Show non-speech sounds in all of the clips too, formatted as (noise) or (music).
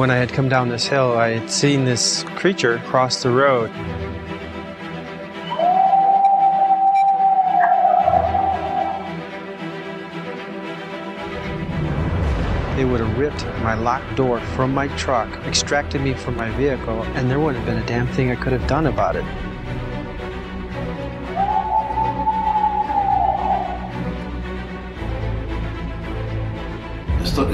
When I had come down this hill, I had seen this creature cross the road. They would have ripped my locked door from my truck, extracted me from my vehicle, and there wouldn't have been a damn thing I could have done about it.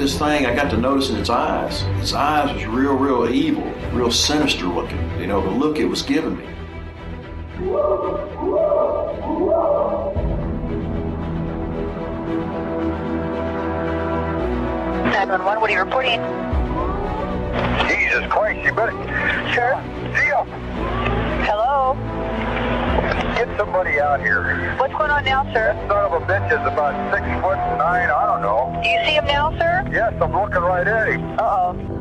This, this thing, I got to notice in its eyes. Its eyes was real, real evil, real sinister looking. You know, the look it was giving me. 911, what are you reporting? Jesus Christ, you better. Sure. Zia, Hello? get somebody out here. What's going on now, sir? Son of a bitch is about six foot nine, I don't know. Do you see At. Uh-oh.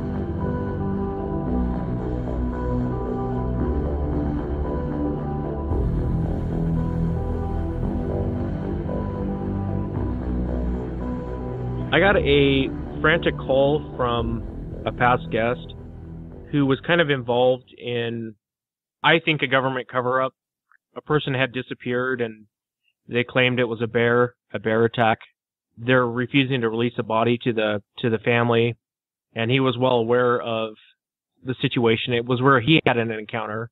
I got a frantic call from a past guest who was kind of involved in, I think, a government cover up. A person had disappeared and they claimed it was a bear, a bear attack. They're refusing to release a body to the, to the family. And he was well aware of the situation. It was where he had an encounter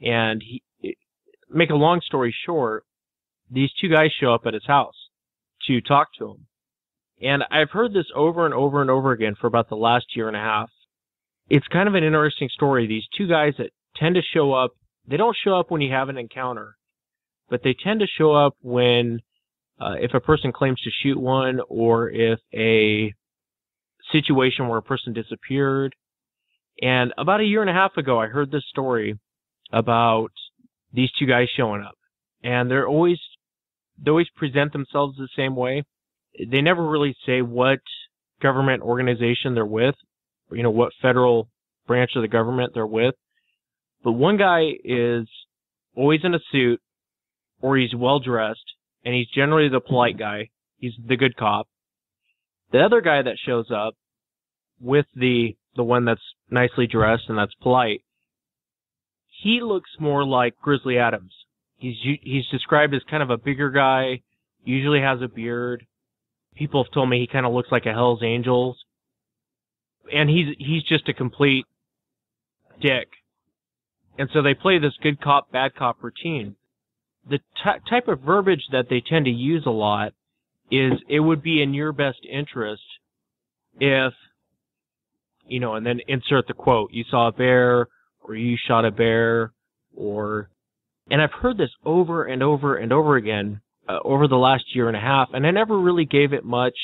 and he, make a long story short, these two guys show up at his house to talk to him. And I've heard this over and over and over again for about the last year and a half. It's kind of an interesting story. These two guys that tend to show up, they don't show up when you have an encounter, but they tend to show up when, uh, if a person claims to shoot one or if a situation where a person disappeared. And about a year and a half ago, I heard this story about these two guys showing up and they're always, they always present themselves the same way they never really say what government organization they're with, or, you know, what federal branch of the government they're with. But one guy is always in a suit or he's well dressed and he's generally the polite mm-hmm. guy. He's the good cop. The other guy that shows up with the, the one that's nicely dressed and that's polite, he looks more like Grizzly Adams. He's, he's described as kind of a bigger guy, usually has a beard, people have told me he kind of looks like a Hell's Angels, and he's he's just a complete dick. And so they play this good cop bad cop routine. The t- type of verbiage that they tend to use a lot is it would be in your best interest if you know, and then insert the quote, you saw a bear or you shot a bear or and I've heard this over and over and over again uh, over the last year and a half, and I never really gave it much.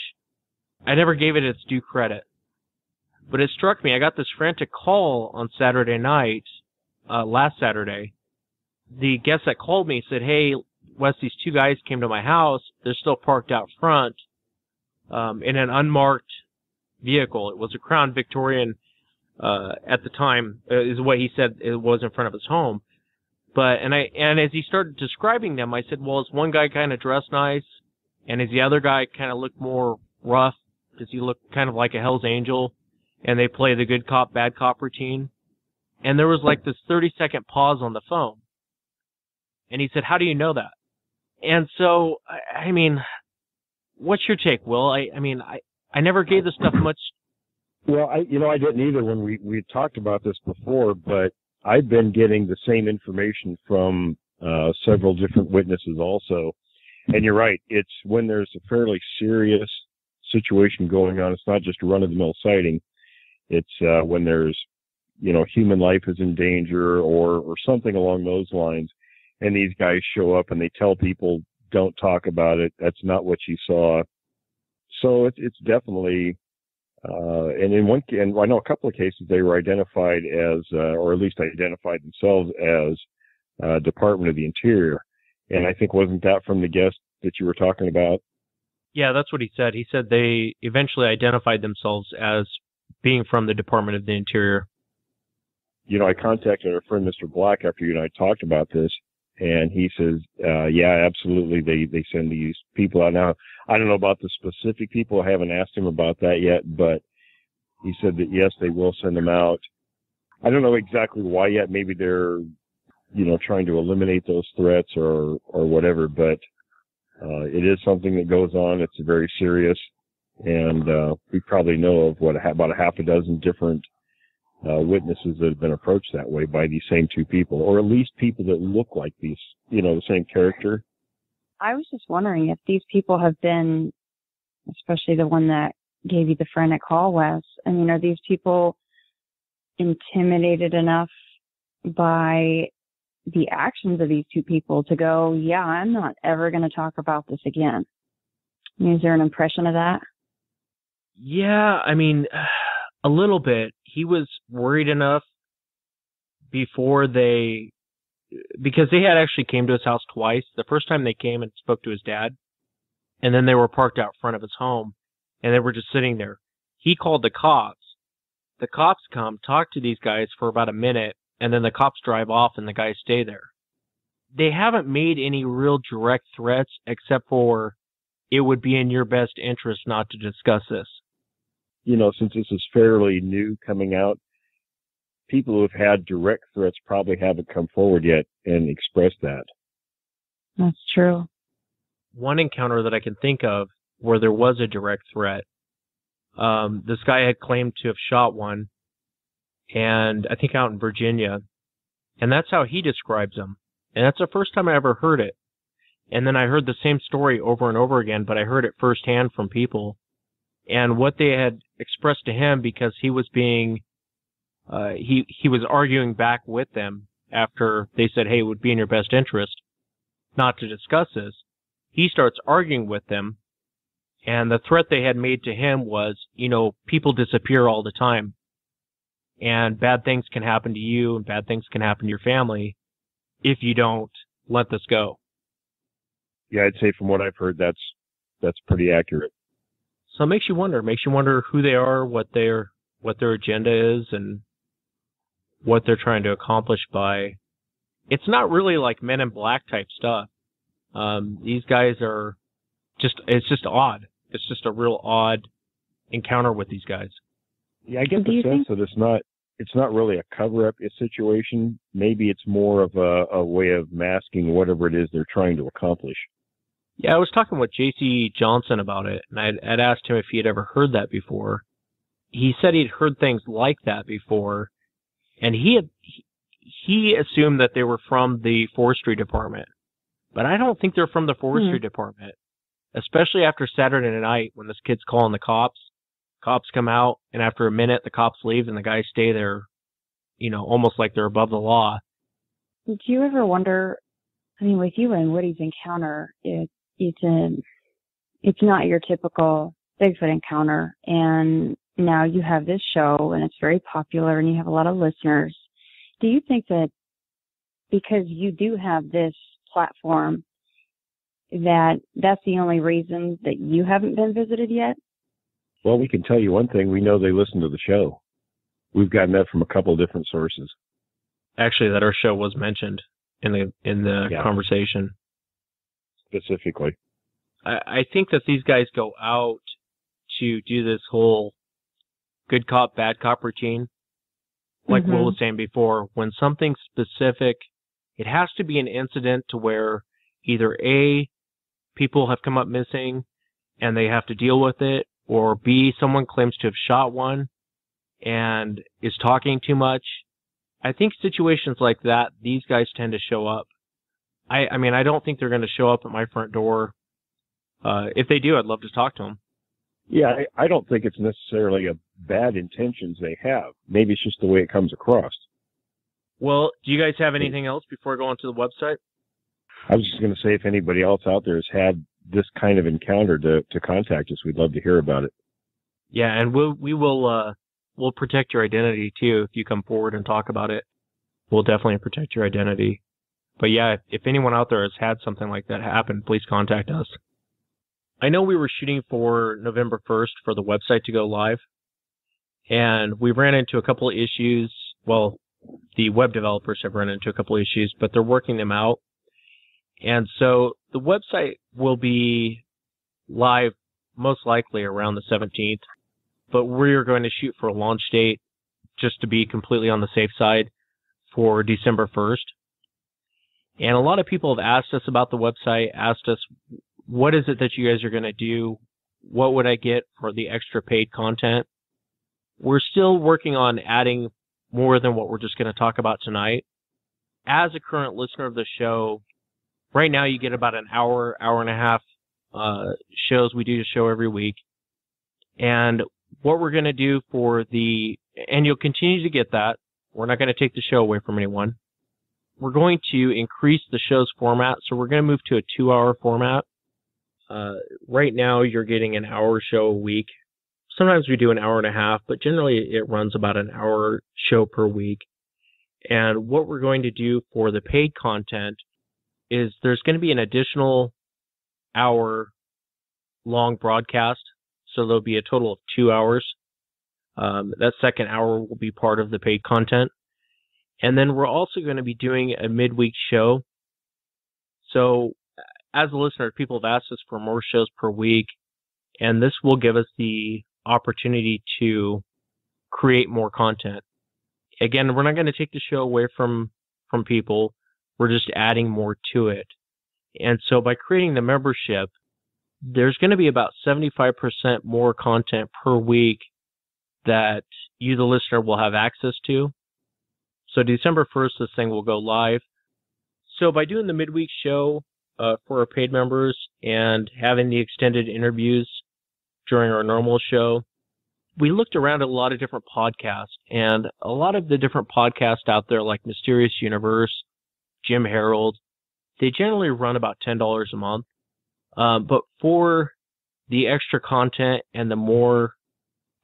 I never gave it its due credit. But it struck me. I got this frantic call on Saturday night, uh, last Saturday. The guest that called me said, "Hey, Wes, these two guys came to my house. They're still parked out front, um, in an unmarked vehicle. It was a Crown Victoria." Uh, at the time, uh, is what he said it was in front of his home. But and I and as he started describing them, I said, "Well, is one guy kind of dressed nice, and is the other guy kind of look more rough? Does he look kind of like a Hell's Angel?" And they play the good cop bad cop routine. And there was like this 30 second pause on the phone. And he said, "How do you know that?" And so, I, I mean, what's your take, Will? I I mean, I I never gave this stuff much. Well, I you know I didn't either when we we talked about this before, but I've been getting the same information from uh, several different witnesses also. And you're right. It's when there's a fairly serious situation going on. It's not just a run of the mill sighting. It's uh, when there's, you know, human life is in danger or, or something along those lines. And these guys show up and they tell people, don't talk about it. That's not what you saw. So it's, it's definitely uh, and in one, and I know a couple of cases they were identified as, uh, or at least identified themselves as, uh, Department of the Interior. And I think wasn't that from the guest that you were talking about? Yeah, that's what he said. He said they eventually identified themselves as being from the Department of the Interior. You know, I contacted our friend Mr. Black after you and I talked about this, and he says, uh, yeah, absolutely. They, they send these people out. Now, I don't know about the specific people. I haven't asked him about that yet, but he said that yes, they will send them out. I don't know exactly why yet. Maybe they're, you know, trying to eliminate those threats or or whatever. But uh, it is something that goes on. It's very serious, and uh, we probably know of what about a half a dozen different uh, witnesses that have been approached that way by these same two people, or at least people that look like these, you know, the same character. I was just wondering if these people have been, especially the one that gave you the frantic call, Wes. I mean, are these people intimidated enough by the actions of these two people to go, yeah, I'm not ever going to talk about this again? I mean, is there an impression of that? Yeah, I mean, (sighs) a little bit. He was worried enough before they because they had actually came to his house twice. The first time they came and spoke to his dad, and then they were parked out front of his home, and they were just sitting there. He called the cops. The cops come, talk to these guys for about a minute, and then the cops drive off and the guys stay there. They haven't made any real direct threats except for it would be in your best interest not to discuss this. You know, since this is fairly new coming out, people who have had direct threats probably haven't come forward yet and expressed that. That's true. One encounter that I can think of where there was a direct threat, um, this guy had claimed to have shot one, and I think out in Virginia, and that's how he describes them. And that's the first time I ever heard it. And then I heard the same story over and over again, but I heard it firsthand from people. And what they had expressed to him because he was being uh, he he was arguing back with them after they said, "Hey, it would be in your best interest not to discuss this." He starts arguing with them, and the threat they had made to him was, you know, people disappear all the time, and bad things can happen to you, and bad things can happen to your family if you don't let this go. Yeah, I'd say from what I've heard, that's that's pretty accurate. So it makes you wonder. It makes you wonder who they are, what their what their agenda is, and what they're trying to accomplish by it's not really like men in black type stuff. Um, these guys are just it's just odd. It's just a real odd encounter with these guys. Yeah, I get the sense that it's not it's not really a cover up situation. Maybe it's more of a, a way of masking whatever it is they're trying to accomplish. Yeah, I was talking with J.C. Johnson about it, and I'd, I'd asked him if he had ever heard that before. He said he'd heard things like that before, and he had he assumed that they were from the forestry department, but I don't think they're from the forestry mm-hmm. department. Especially after Saturday night when this kid's calling the cops, cops come out, and after a minute the cops leave and the guys stay there, you know, almost like they're above the law. Do you ever wonder? I mean, with you and Woody's encounter, it it's a, it's not your typical Bigfoot encounter, and now you have this show and it's very popular and you have a lot of listeners. Do you think that because you do have this platform that that's the only reason that you haven't been visited yet? Well, we can tell you one thing. We know they listen to the show. We've gotten that from a couple of different sources. Actually, that our show was mentioned in the in the yeah. conversation. Specifically. I, I think that these guys go out to do this whole good cop, bad cop routine. Like mm-hmm. Will was saying before, when something specific, it has to be an incident to where either A, people have come up missing and they have to deal with it, or B, someone claims to have shot one and is talking too much. I think situations like that, these guys tend to show up. I, I mean, I don't think they're going to show up at my front door. Uh, if they do, I'd love to talk to them. Yeah, I, I don't think it's necessarily a bad intentions they have. Maybe it's just the way it comes across. Well, do you guys have anything else before going to the website? I was just going to say if anybody else out there has had this kind of encounter to, to contact us, we'd love to hear about it. Yeah, and we'll, we will, uh, we'll protect your identity too if you come forward and talk about it. We'll definitely protect your identity. But yeah, if anyone out there has had something like that happen, please contact us. I know we were shooting for November 1st for the website to go live, and we ran into a couple of issues. Well, the web developers have run into a couple of issues, but they're working them out. And so the website will be live most likely around the 17th. but we're going to shoot for a launch date just to be completely on the safe side for December 1st. And a lot of people have asked us about the website, asked us, what is it that you guys are going to do? What would I get for the extra paid content? We're still working on adding more than what we're just going to talk about tonight. As a current listener of the show, right now you get about an hour, hour and a half uh, shows. We do a show every week. And what we're going to do for the, and you'll continue to get that. We're not going to take the show away from anyone. We're going to increase the show's format. So we're going to move to a two hour format. Uh, right now you're getting an hour show a week. Sometimes we do an hour and a half, but generally it runs about an hour show per week. And what we're going to do for the paid content is there's going to be an additional hour long broadcast. So there'll be a total of two hours. Um, that second hour will be part of the paid content. And then we're also going to be doing a midweek show. So as a listener, people have asked us for more shows per week, and this will give us the opportunity to create more content. Again, we're not going to take the show away from from people. We're just adding more to it. And so by creating the membership, there's going to be about 75% more content per week that you, the listener, will have access to. So December 1st, this thing will go live. So by doing the midweek show uh, for our paid members and having the extended interviews during our normal show, we looked around at a lot of different podcasts and a lot of the different podcasts out there like Mysterious Universe, Jim Harold, they generally run about $10 a month. Um, but for the extra content and the more,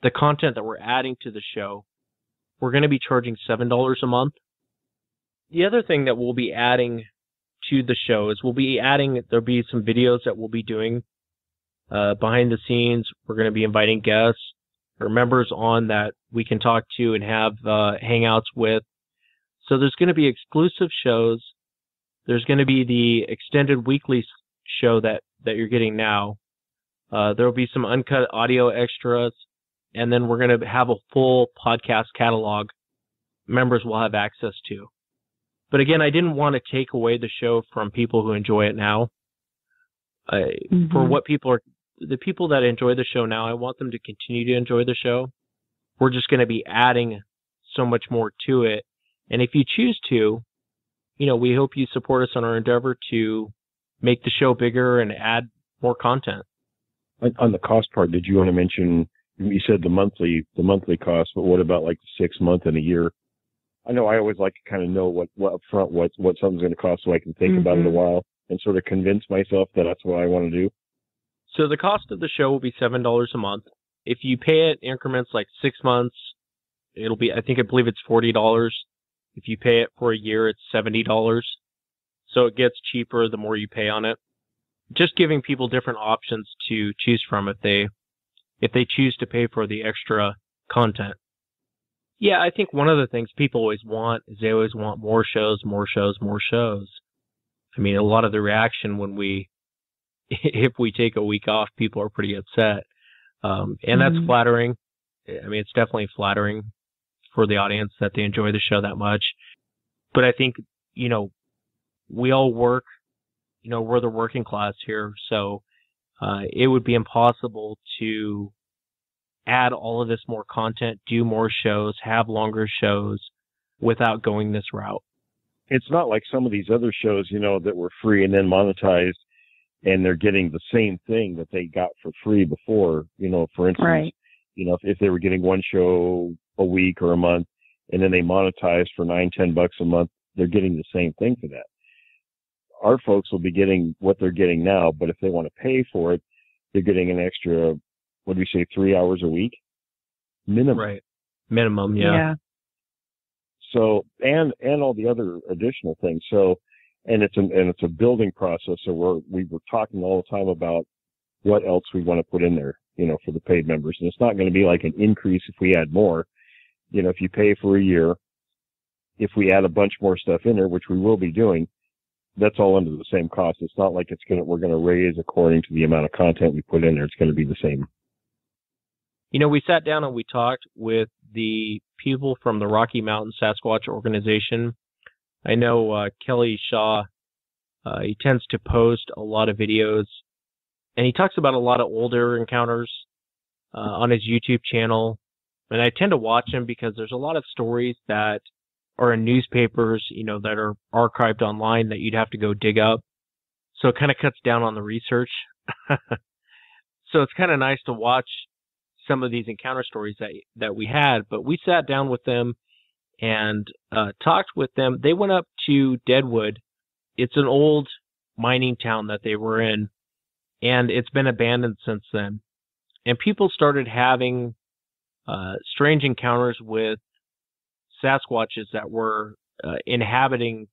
the content that we're adding to the show, we're going to be charging $7 a month. The other thing that we'll be adding to the show is we'll be adding, there'll be some videos that we'll be doing uh, behind the scenes. We're going to be inviting guests or members on that we can talk to and have uh, hangouts with. So there's going to be exclusive shows there's going to be the extended weekly show that, that you're getting now. Uh, there will be some uncut audio extras, and then we're going to have a full podcast catalog members will have access to. But again, I didn't want to take away the show from people who enjoy it now. Uh, mm-hmm. For what people are, the people that enjoy the show now, I want them to continue to enjoy the show. We're just going to be adding so much more to it. And if you choose to, you know, we hope you support us on our endeavor to make the show bigger and add more content. On the cost part, did you want to mention? You said the monthly, the monthly cost, but what about like the six month and a year? I know I always like to kind of know what what up front what what something's going to cost, so I can think mm-hmm. about it a mm-hmm. while and sort of convince myself that that's what I want to do. So the cost of the show will be seven dollars a month. If you pay it increments like six months, it'll be I think I believe it's forty dollars. If you pay it for a year, it's $70. So it gets cheaper the more you pay on it. Just giving people different options to choose from if they, if they choose to pay for the extra content. Yeah, I think one of the things people always want is they always want more shows, more shows, more shows. I mean, a lot of the reaction when we, (laughs) if we take a week off, people are pretty upset. Um, and mm-hmm. that's flattering. I mean, it's definitely flattering for the audience that they enjoy the show that much. But I think, you know, we all work, you know, we're the working class here. So, uh, it would be impossible to add all of this more content, do more shows, have longer shows without going this route. It's not like some of these other shows, you know, that were free and then monetized and they're getting the same thing that they got for free before, you know, for instance, right. you know, if, if they were getting one show a week or a month, and then they monetized for nine, ten bucks a month, they're getting the same thing for that. Our folks will be getting what they're getting now, but if they want to pay for it, they're getting an extra, what do we say, three hours a week? Minimum. Right. Minimum, yeah. yeah. So, and, and all the other additional things. So, and it's an, and it's a building process. So we're, we were talking all the time about what else we want to put in there, you know, for the paid members. And it's not going to be like an increase if we add more you know, if you pay for a year, if we add a bunch more stuff in there, which we will be doing, that's all under the same cost. It's not like it's gonna we're gonna raise according to the amount of content we put in there. It's gonna be the same. You know, we sat down and we talked with the people from the Rocky Mountain Sasquatch organization. I know uh, Kelly Shaw, uh, he tends to post a lot of videos and he talks about a lot of older encounters uh, on his YouTube channel. And I tend to watch him because there's a lot of stories that are in newspapers, you know, that are archived online that you'd have to go dig up. So it kind of cuts down on the research. (laughs) so it's kind of nice to watch some of these encounter stories that that we had. But we sat down with them and uh, talked with them. They went up to Deadwood. It's an old mining town that they were in, and it's been abandoned since then. And people started having uh, strange encounters with Sasquatches that were uh, inhabiting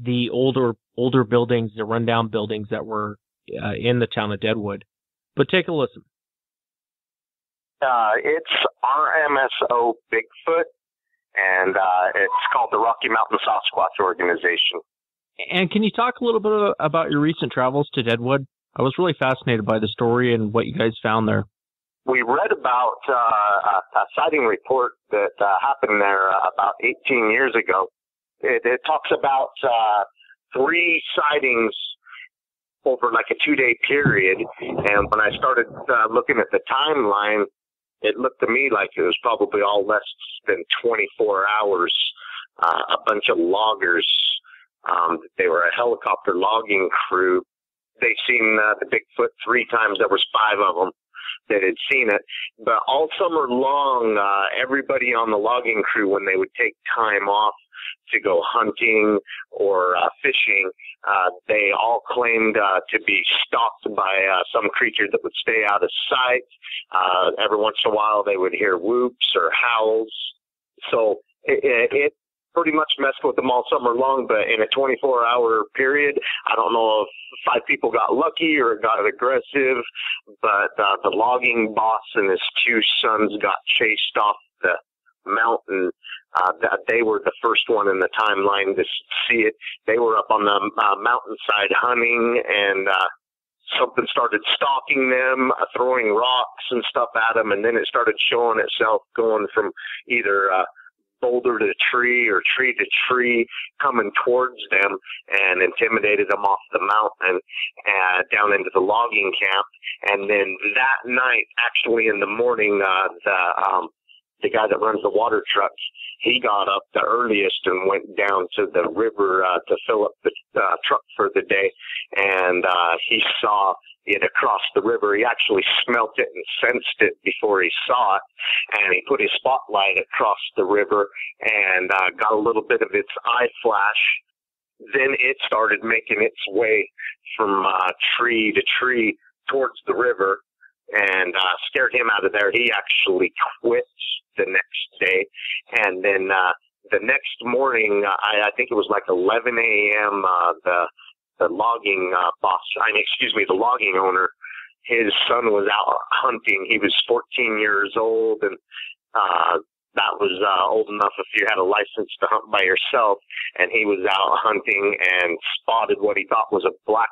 the older older buildings, the rundown buildings that were uh, in the town of Deadwood. But take a listen. Uh, it's RMSO Bigfoot, and uh, it's called the Rocky Mountain Sasquatch Organization. And can you talk a little bit about your recent travels to Deadwood? I was really fascinated by the story and what you guys found there. We read about uh, a, a sighting report that uh, happened there uh, about 18 years ago. It, it talks about uh, three sightings over like a two day period. And when I started uh, looking at the timeline, it looked to me like it was probably all less than 24 hours. Uh, a bunch of loggers. Um, they were a helicopter logging crew. They seen uh, the Bigfoot three times. There was five of them that had seen it. But all summer long, uh, everybody on the logging crew, when they would take time off to go hunting or uh, fishing, uh, they all claimed uh, to be stalked by uh, some creature that would stay out of sight. Uh, every once in a while, they would hear whoops or howls. So it, it pretty much messed with them all summer long, but in a 24 hour period, I don't know if five people got lucky or got aggressive, but uh, the logging boss and his two sons got chased off the mountain. Uh, that they were the first one in the timeline to see it. They were up on the uh, mountainside hunting and, uh, something started stalking them, uh, throwing rocks and stuff at them, and then it started showing itself going from either uh, boulder to tree or tree to tree coming towards them and intimidated them off the mountain and down into the logging camp. And then that night, actually in the morning, uh, the, um, the guy that runs the water trucks, he got up the earliest and went down to the river uh, to fill up the uh, truck for the day, and uh, he saw it across the river. He actually smelt it and sensed it before he saw it, and he put his spotlight across the river and uh, got a little bit of its eye flash. Then it started making its way from uh, tree to tree towards the river and uh, scared him out of there. He actually quit the next day, and then uh, the next morning, uh, I, I think it was like 11 a.m. Uh, the the logging uh, boss, I mean, excuse me, the logging owner, his son was out hunting. He was 14 years old, and uh, that was uh, old enough if you had a license to hunt by yourself. And he was out hunting and spotted what he thought was a black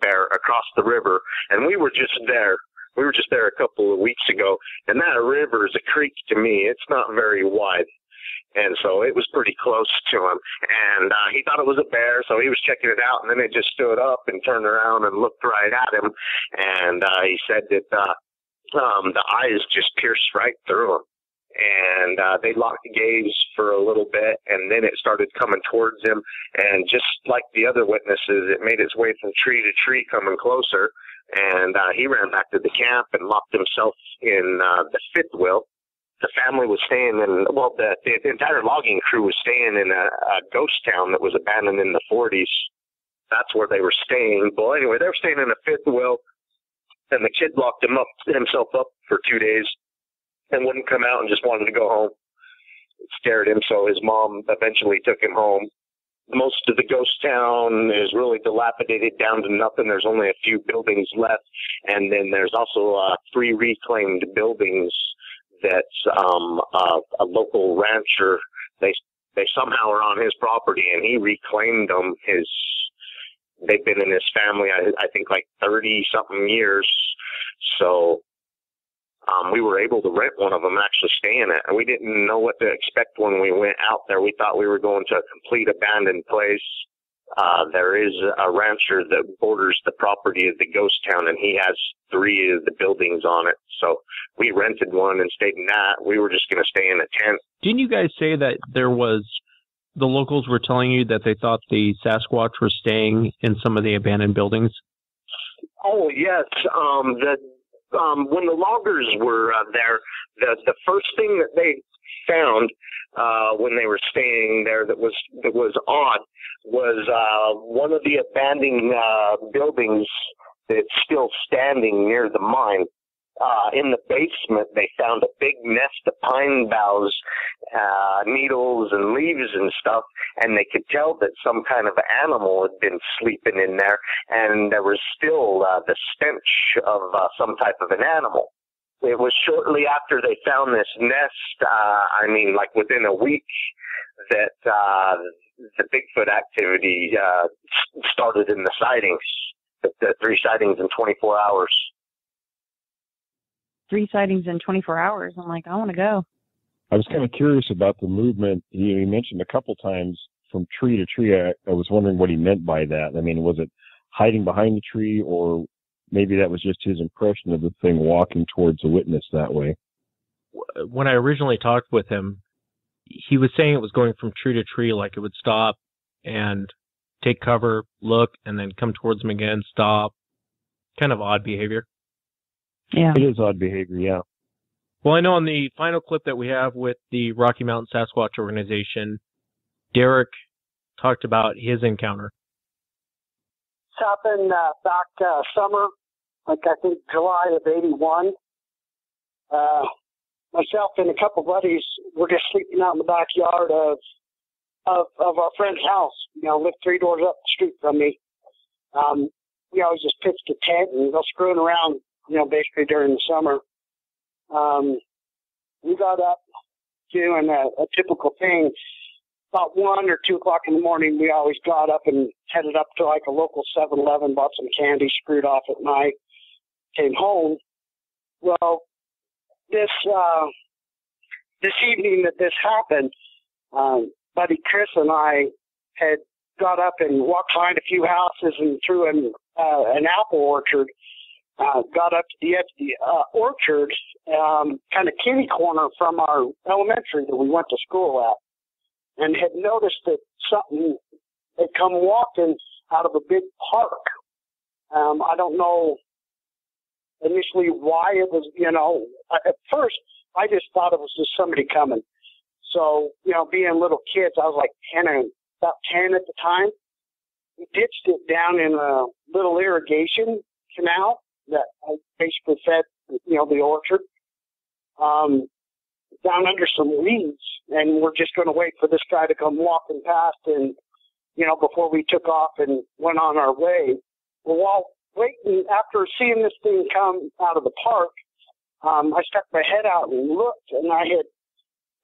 bear across the river. And we were just there. We were just there a couple of weeks ago, and that river is a creek to me. It's not very wide. And so it was pretty close to him. And uh, he thought it was a bear, so he was checking it out. And then it just stood up and turned around and looked right at him. And uh, he said that uh, um, the eyes just pierced right through him. And uh, they locked gaze for a little bit, and then it started coming towards him. And just like the other witnesses, it made its way from tree to tree, coming closer. And uh, he ran back to the camp and locked himself in uh, the fifth wheel. The family was staying in well the the entire logging crew was staying in a, a ghost town that was abandoned in the 40s that's where they were staying. Well anyway they were staying in a fifth wheel and the kid locked him up himself up for two days and wouldn't come out and just wanted to go home. It scared him so his mom eventually took him home most of the ghost town is really dilapidated down to nothing. There's only a few buildings left, and then there's also uh, three reclaimed buildings that um, uh, a local rancher they they somehow are on his property and he reclaimed them. His they've been in his family I, I think like thirty something years. So Um, we were able to rent one of them, actually stay in it, and we didn't know what to expect when we went out there. We thought we were going to a complete abandoned place. Uh, there is a rancher that borders the property of the ghost town, and he has three of the buildings on it. So we rented one and stayed in that. We were just going to stay in a tent. Didn't you guys say that there was the locals were telling you that they thought the Sasquatch were staying in some of the abandoned buildings? Oh yes, um, the um, when the loggers were uh, there, the the first thing that they found uh, when they were staying there that was that was odd was uh, one of the abandoned uh, buildings that's still standing near the mine uh, in the basement, they found a big nest of pine boughs, uh, needles and leaves and stuff, and they could tell that some kind of animal had been sleeping in there, and there was still uh, the stench of uh, some type of an animal. It was shortly after they found this nest, uh, I mean, like within a week, that uh, the Bigfoot activity uh, started in the sightings, the, the three sightings in 24 hours three sightings in 24 hours. I'm like, I want to go. I was kind of curious about the movement. He, he mentioned a couple times from tree to tree. I, I was wondering what he meant by that. I mean, was it hiding behind the tree, or maybe that was just his impression of the thing walking towards the witness that way? When I originally talked with him, he was saying it was going from tree to tree, like it would stop and take cover, look, and then come towards him again, stop. Kind of odd behavior. Yeah. It is odd behavior, yeah. Well, I know on the final clip that we have with the Rocky Mountain Sasquatch organization, Derek talked about his encounter. It's happened uh, back uh, summer, like I think July of '81. Uh, myself and a couple buddies were just sleeping out in the backyard of of of our friend's house. You know, lived three doors up the street from me. Um, we always just pitched a tent and go screwing around you know, basically during the summer. Um, we got up doing a, a typical thing. About one or two o'clock in the morning, we always got up and headed up to like a local 7-Eleven, bought some candy, screwed off at night, came home. Well, this uh, this evening that this happened, um, buddy Chris and I had got up and walked behind a few houses and through an uh, an apple orchard uh, got up to the edge of the uh, orchard, um, kind of kitty corner from our elementary that we went to school at, and had noticed that something had come walking out of a big park. Um, I don't know initially why it was, you know, at first I just thought it was just somebody coming. So, you know, being little kids, I was like 10 and about 10 at the time. We ditched it down in a little irrigation canal that I basically fed, you know, the orchard, um, down under some weeds, and we're just going to wait for this guy to come walking past, and you know, before we took off and went on our way. Well, while waiting, after seeing this thing come out of the park, um, I stuck my head out and looked, and I had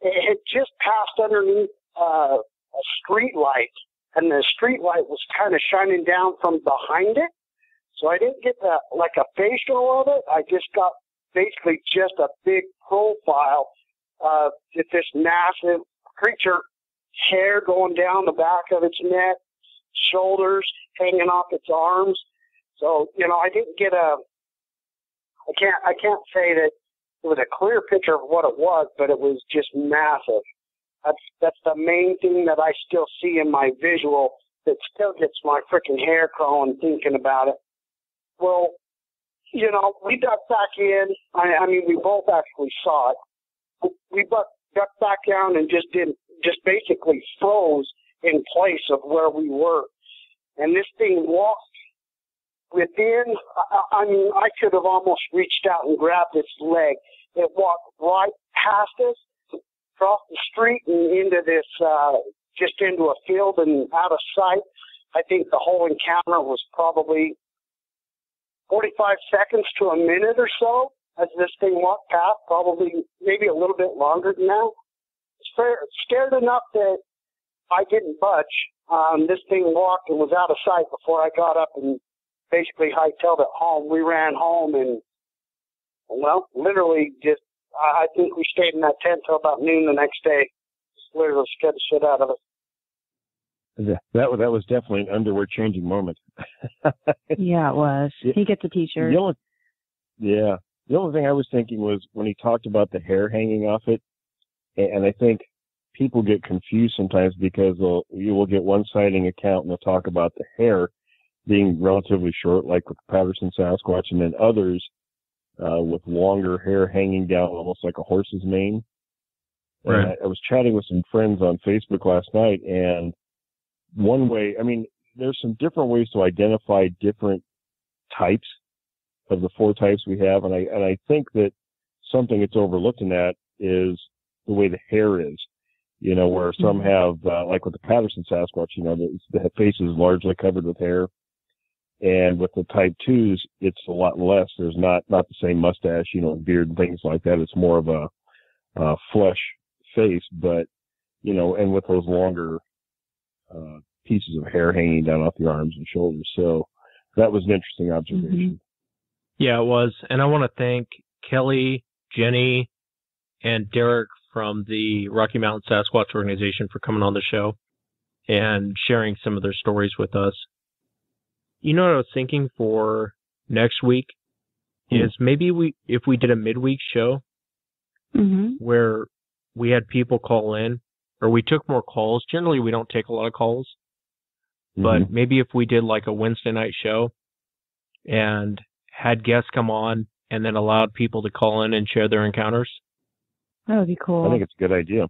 it had just passed underneath uh, a street light, and the street light was kind of shining down from behind it. So I didn't get like a facial of it. I just got basically just a big profile of this massive creature, hair going down the back of its neck, shoulders hanging off its arms. So, you know, I didn't get a, I can't, I can't say that it was a clear picture of what it was, but it was just massive. That's, that's the main thing that I still see in my visual that still gets my freaking hair crawling thinking about it. Well, you know, we ducked back in. I, I mean, we both actually saw it. We ducked back down and just didn't, just basically froze in place of where we were. And this thing walked within, I, I mean, I could have almost reached out and grabbed its leg. It walked right past us, across the street and into this, uh, just into a field and out of sight. I think the whole encounter was probably 45 seconds to a minute or so as this thing walked past, probably maybe a little bit longer than that. Scared enough that I didn't budge. Um, this thing walked and was out of sight before I got up and basically hightailed it home. We ran home and well, literally just, I think we stayed in that tent till about noon the next day. Just literally scared the shit out of us. That that was, definitely an underwear changing moment. (laughs) Yeah, it was. He gets a T-shirt. The only, yeah. The only thing I was thinking was when he talked about the hair hanging off it, and I think people get confused sometimes because they'll, you will get one sighting account and they'll talk about the hair being relatively short, like with Patterson Sasquatch, and then others uh, with longer hair hanging down almost like a horse's mane. Right. I, I was chatting with some friends on Facebook last night, and one way, I mean, there's some different ways to identify different types of the four types we have, and I and I think that something that's overlooked in that is the way the hair is. You know, where some have, uh, like with the Patterson Sasquatch, you know, the, the face is largely covered with hair, and with the Type Twos, it's a lot less. There's not not the same mustache, you know, beard and things like that. It's more of a uh, flesh face, but you know, and with those longer uh, pieces of hair hanging down off the arms and shoulders. So that was an interesting observation. Yeah, it was. And I want to thank Kelly, Jenny, and Derek from the Rocky Mountain Sasquatch organization for coming on the show and sharing some of their stories with us. You know what I was thinking for next week Hmm. is maybe we if we did a midweek show hmm where we had people call in or we took more calls. Generally we don't take a lot of calls, but Mhm. maybe if we did like a Wednesday night show and had guests come on and then allowed people to call in and share their encounters. That would be cool. I think it's a good idea.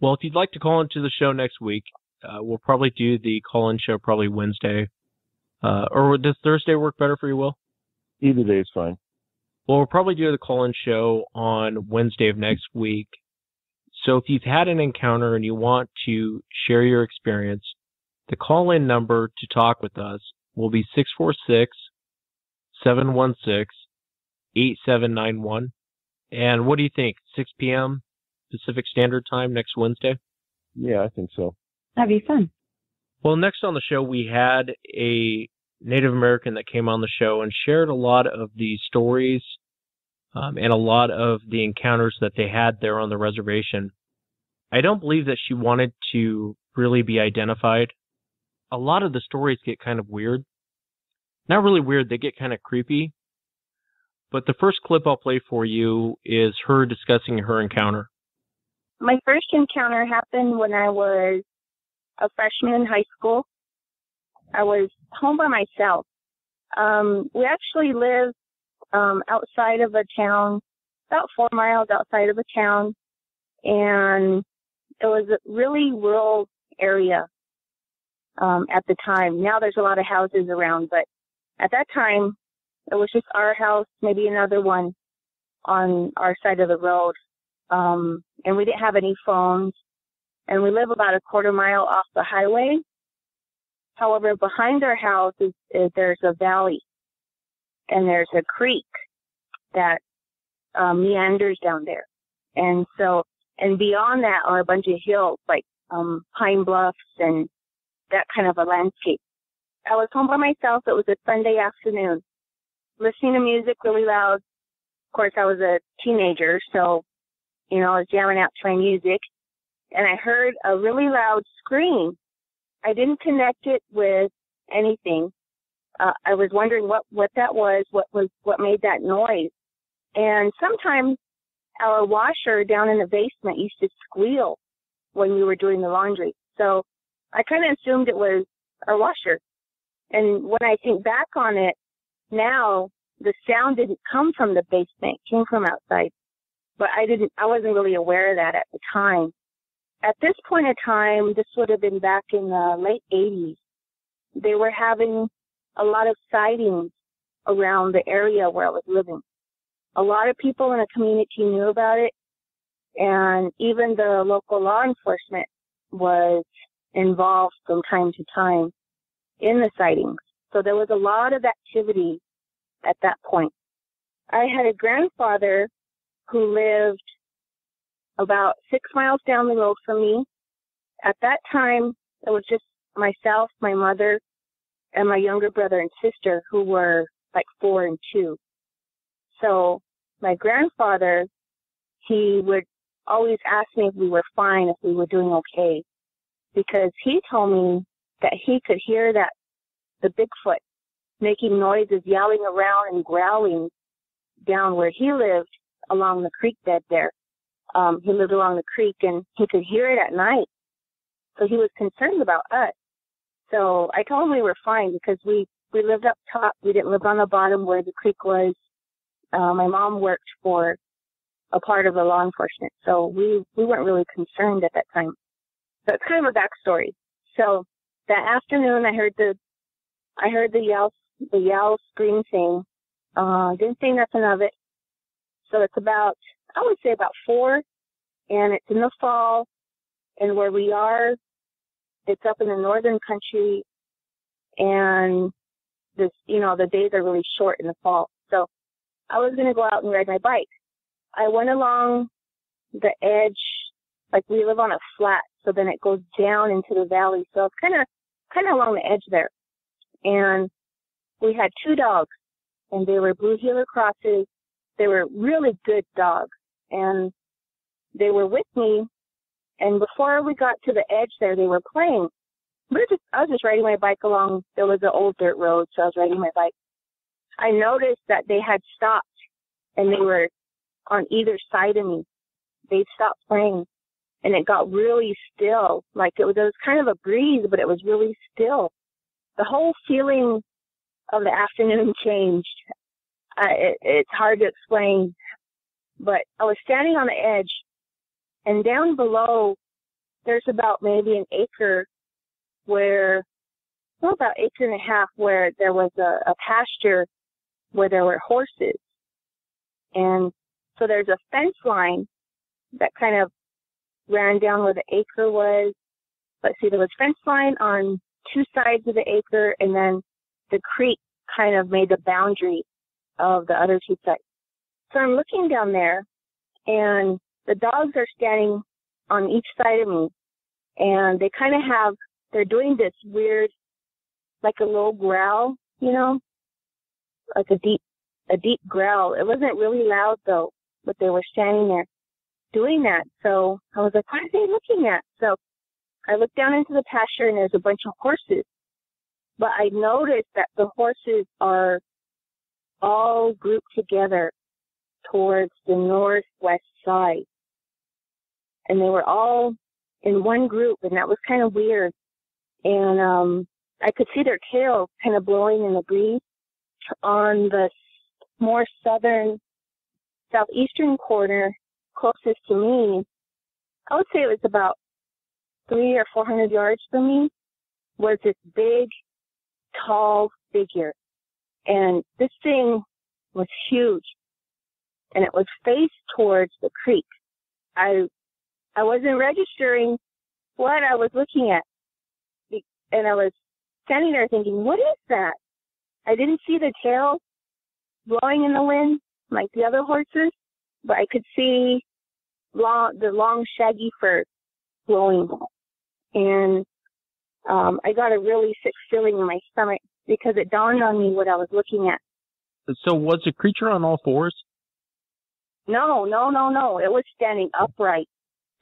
Well, if you'd like to call into the show next week, uh, we'll probably do the call in show probably Wednesday. Uh, or does Thursday work better for you, Will? Either day is fine. Well, we'll probably do the call in show on Wednesday of next week. So if you've had an encounter and you want to share your experience, the call in number to talk with us will be 646 716 8791. And what do you think? 6 p.m. Pacific Standard Time next Wednesday? Yeah, I think so. That'd be fun. Well, next on the show, we had a Native American that came on the show and shared a lot of the stories um, and a lot of the encounters that they had there on the reservation. I don't believe that she wanted to really be identified. A lot of the stories get kind of weird. Not really weird, they get kind of creepy. But the first clip I'll play for you is her discussing her encounter. My first encounter happened when I was a freshman in high school. I was home by myself. Um, we actually lived um, outside of a town, about four miles outside of a town, and it was a really rural area um, at the time. Now there's a lot of houses around, but at that time it was just our house, maybe another one on our side of the road. Um, and we didn't have any phones. And we live about a quarter mile off the highway. However, behind our house is, is there's a valley and there's a creek that um, meanders down there. And so, and beyond that are a bunch of hills like um, pine bluffs and that kind of a landscape. I was home by myself. It was a Sunday afternoon, listening to music really loud. Of course, I was a teenager, so you know I was jamming out to my music, and I heard a really loud scream. I didn't connect it with anything. Uh, I was wondering what what that was, what was what made that noise. And sometimes our washer down in the basement used to squeal when we were doing the laundry. So I kind of assumed it was our washer. And when I think back on it now, the sound didn't come from the basement, it came from outside. But I didn't, I wasn't really aware of that at the time. At this point in time, this would have been back in the late 80s. They were having a lot of sightings around the area where I was living. A lot of people in the community knew about it, and even the local law enforcement was involved from time to time in the sightings. So there was a lot of activity at that point. I had a grandfather who lived about six miles down the road from me. At that time, it was just myself, my mother, and my younger brother and sister who were like four and two. So my grandfather, he would always ask me if we were fine, if we were doing okay, because he told me that he could hear that the Bigfoot making noises, yelling around and growling down where he lived along the creek bed there. Um, he lived along the creek and he could hear it at night. So he was concerned about us. So I told him we were fine because we, we lived up top. We didn't live on the bottom where the creek was. Uh, my mom worked for a part of the law enforcement. So we, we weren't really concerned at that time. So it's kind of a backstory. So that afternoon I heard the, I heard the yell, the yell scream thing. Uh, didn't think nothing of it. So it's about, I would say about four and it's in the fall and where we are, it's up in the northern country and this, you know, the days are really short in the fall. So I was going to go out and ride my bike. I went along the edge, like we live on a flat, so then it goes down into the valley. So it's kind of, kind of along the edge there. And we had two dogs and they were blue heeler crosses. They were really good dogs and they were with me and before we got to the edge there, they were playing. We were just, I was just riding my bike along. There was an old dirt road, so I was riding my bike. I noticed that they had stopped and they were on either side of me. They stopped playing and it got really still. Like it was, it was kind of a breeze, but it was really still. The whole feeling of the afternoon (laughs) changed. Uh, it, it's hard to explain, but I was standing on the edge and down below, there's about maybe an acre where, well, about acre and a half where there was a, a pasture where there were horses. And so there's a fence line that kind of ran down where the acre was. But see, there was fence line on two sides of the acre and then the creek kind of made the boundary of the other two sides. So I'm looking down there and the dogs are standing on each side of me and they kind of have, they're doing this weird, like a low growl, you know, like a deep, a deep growl. It wasn't really loud though, but they were standing there doing that. So I was like, what are they looking at? So I looked down into the pasture and there's a bunch of horses. But I noticed that the horses are all grouped together towards the northwest side and they were all in one group, and that was kind of weird. And um, I could see their tails kind of blowing in the breeze on the more southern, southeastern corner closest to me. I would say it was about three or four hundred yards from me was this big, tall figure. And this thing was huge. And it was faced towards the creek. I I wasn't registering what I was looking at. And I was standing there thinking, what is that? I didn't see the tail blowing in the wind like the other horses, but I could see long, the long shaggy fur blowing. And um, I got a really sick feeling in my stomach because it dawned on me what I was looking at. So was the creature on all fours? No, no, no, no. It was standing upright.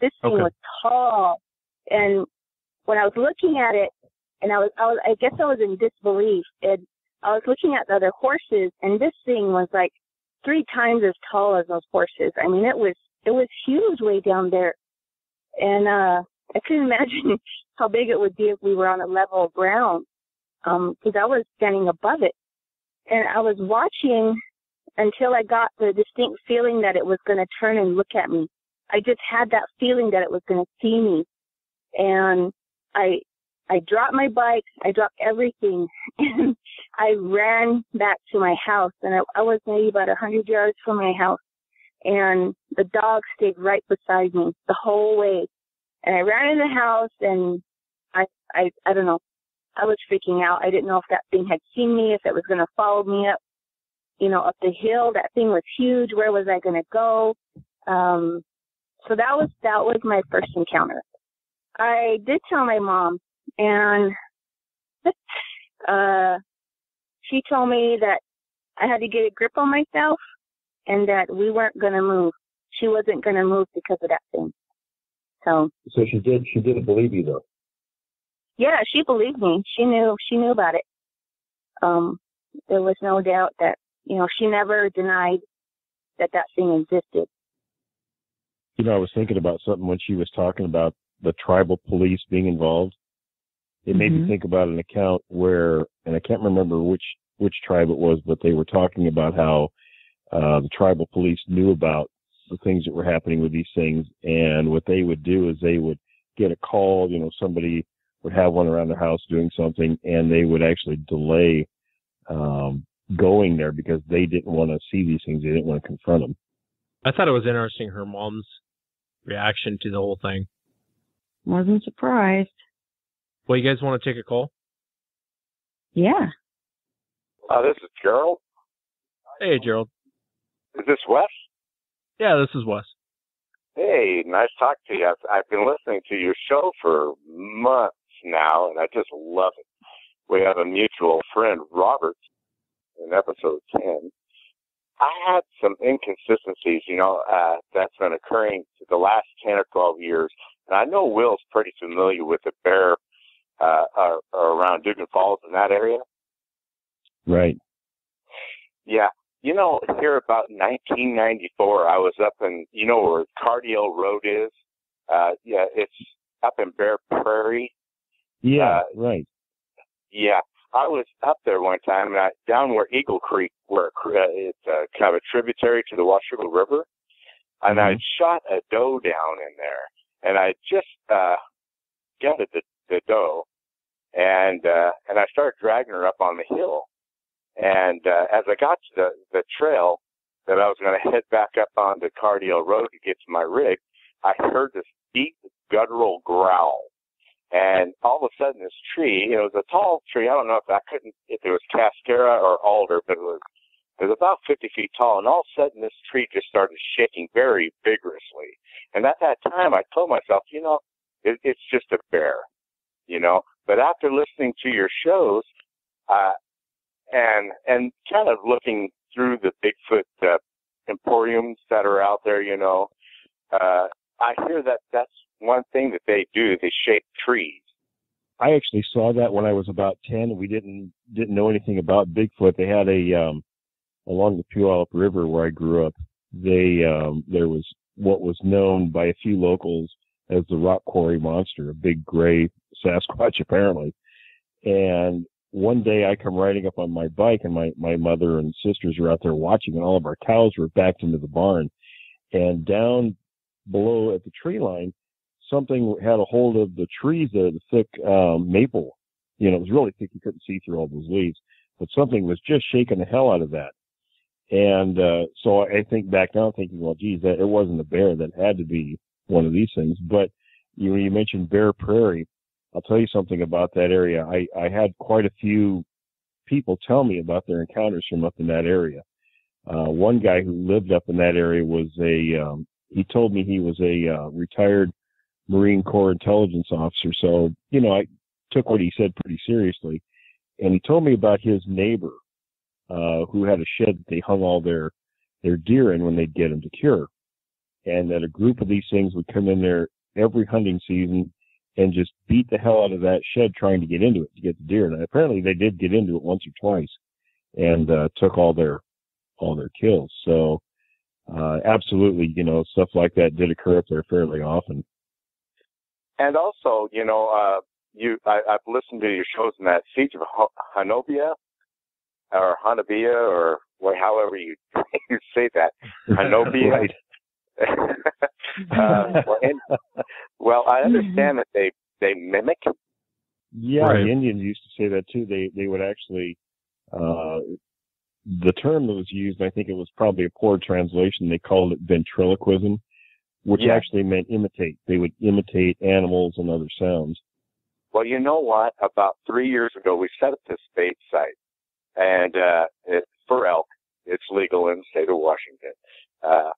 This thing okay. was tall, and when I was looking at it, and I was, I was, I guess I was in disbelief. And I was looking at the other horses, and this thing was like three times as tall as those horses. I mean, it was, it was huge way down there, and uh, I couldn't (laughs) imagine how big it would be if we were on a level ground, um, because I was standing above it, and I was watching until I got the distinct feeling that it was going to turn and look at me. I just had that feeling that it was going to see me. And I, I dropped my bike, I dropped everything, (laughs) and I ran back to my house. And I, I was maybe about a hundred yards from my house. And the dog stayed right beside me the whole way. And I ran in the house and I, I, I don't know. I was freaking out. I didn't know if that thing had seen me, if it was going to follow me up, you know, up the hill. That thing was huge. Where was I going to go? Um, so that was that was my first encounter. I did tell my mom, and (laughs) uh, she told me that I had to get a grip on myself and that we weren't going to move. She wasn't going to move because of that thing. So So she did. She didn't believe you though. yeah, she believed me. She knew she knew about it. Um, there was no doubt that you know she never denied that that thing existed. You know, I was thinking about something when she was talking about the tribal police being involved. It made me Mhm. think about an account where, and I can't remember which which tribe it was, but they were talking about how uh, the tribal police knew about the things that were happening with these things, and what they would do is they would get a call. You know, somebody would have one around their house doing something, and they would actually delay um, going there because they didn't want to see these things. They didn't want to confront them. I thought it was interesting her mom's reaction to the whole thing. Wasn't surprised. Well, you guys want to take a call? Yeah. Uh, this is Gerald. Hey, Gerald. Is this Wes? Yeah, this is Wes. Hey, nice talk to you. I've, I've been listening to your show for months now, and I just love it. We have a mutual friend, Robert, in episode 10. I had some inconsistencies, you know, uh, that's been occurring the last 10 or 12 years. And I know Will's pretty familiar with the bear uh, uh, around Dugan Falls in that area. Right. Yeah. You know, here about 1994, I was up in, you know where Cardiel Road is? Uh, yeah, it's up in Bear Prairie. Yeah. Uh, right. Yeah. I was up there one time, and I, down where Eagle Creek, where uh, it's uh, kind of a tributary to the Washougal River, and I shot a doe down in there, and I just uh, gutted the, the doe, and uh, and I started dragging her up on the hill, and uh, as I got to the the trail that I was going to head back up onto Cardiel Road to get to my rig, I heard this deep guttural growl. And all of a sudden, this tree, it was a tall tree. I don't know if I couldn't, if it was cascara or alder, but it was, it was about 50 feet tall. And all of a sudden, this tree just started shaking very vigorously. And at that time, I told myself, you know, it, it's just a bear, you know. But after listening to your shows, uh, and and kind of looking through the Bigfoot uh, emporiums that are out there, you know, uh, I hear that that's one thing that they do. They shape trees. I actually saw that when I was about ten. We didn't didn't know anything about Bigfoot. They had a um along the Puyallup River where I grew up. They um there was what was known by a few locals as the rock quarry monster, a big gray Sasquatch (laughs) apparently. And one day I come riding up on my bike and my my mother and sisters are out there watching and all of our cows were backed into the barn. And down below at the tree line something had a hold of the trees the thick um, maple. You know, it was really thick; you couldn't see through all those leaves. But something was just shaking the hell out of that. And uh, so I think back now, thinking, well, geez, that it wasn't a bear. That had to be one of these things. But you you mentioned Bear Prairie. I'll tell you something about that area. I I had quite a few people tell me about their encounters from up in that area. Uh, one guy who lived up in that area was a um, he told me he was a uh, retired Marine Corps intelligence officer. So, you know, I took what he said pretty seriously. And he told me about his neighbor, uh, who had a shed that they hung all their, their deer in when they'd get them to cure. And that a group of these things would come in there every hunting season and just beat the hell out of that shed trying to get into it to get the deer. And apparently they did get into it once or twice and, uh, took all their, all their kills. So, uh, absolutely, you know, stuff like that did occur up there fairly often. And also, you know, uh, you I, I've listened to your shows in that Siege of Ho- Hanobia or Hanabia or what, however you (laughs) you say that, Hanobia. (laughs) Right. (laughs) uh, well, and, well, I understand that they they mimic. Yeah, Right. the Indians used to say that too. They they would actually uh the term that was used, I think it was probably a poor translation, they called it ventriloquism, which Yeah. actually meant imitate. They would imitate animals and other sounds. Well, you know what? About three years ago, we set up this bait site, and uh, it, for elk, it's legal in the state of Washington. Uh,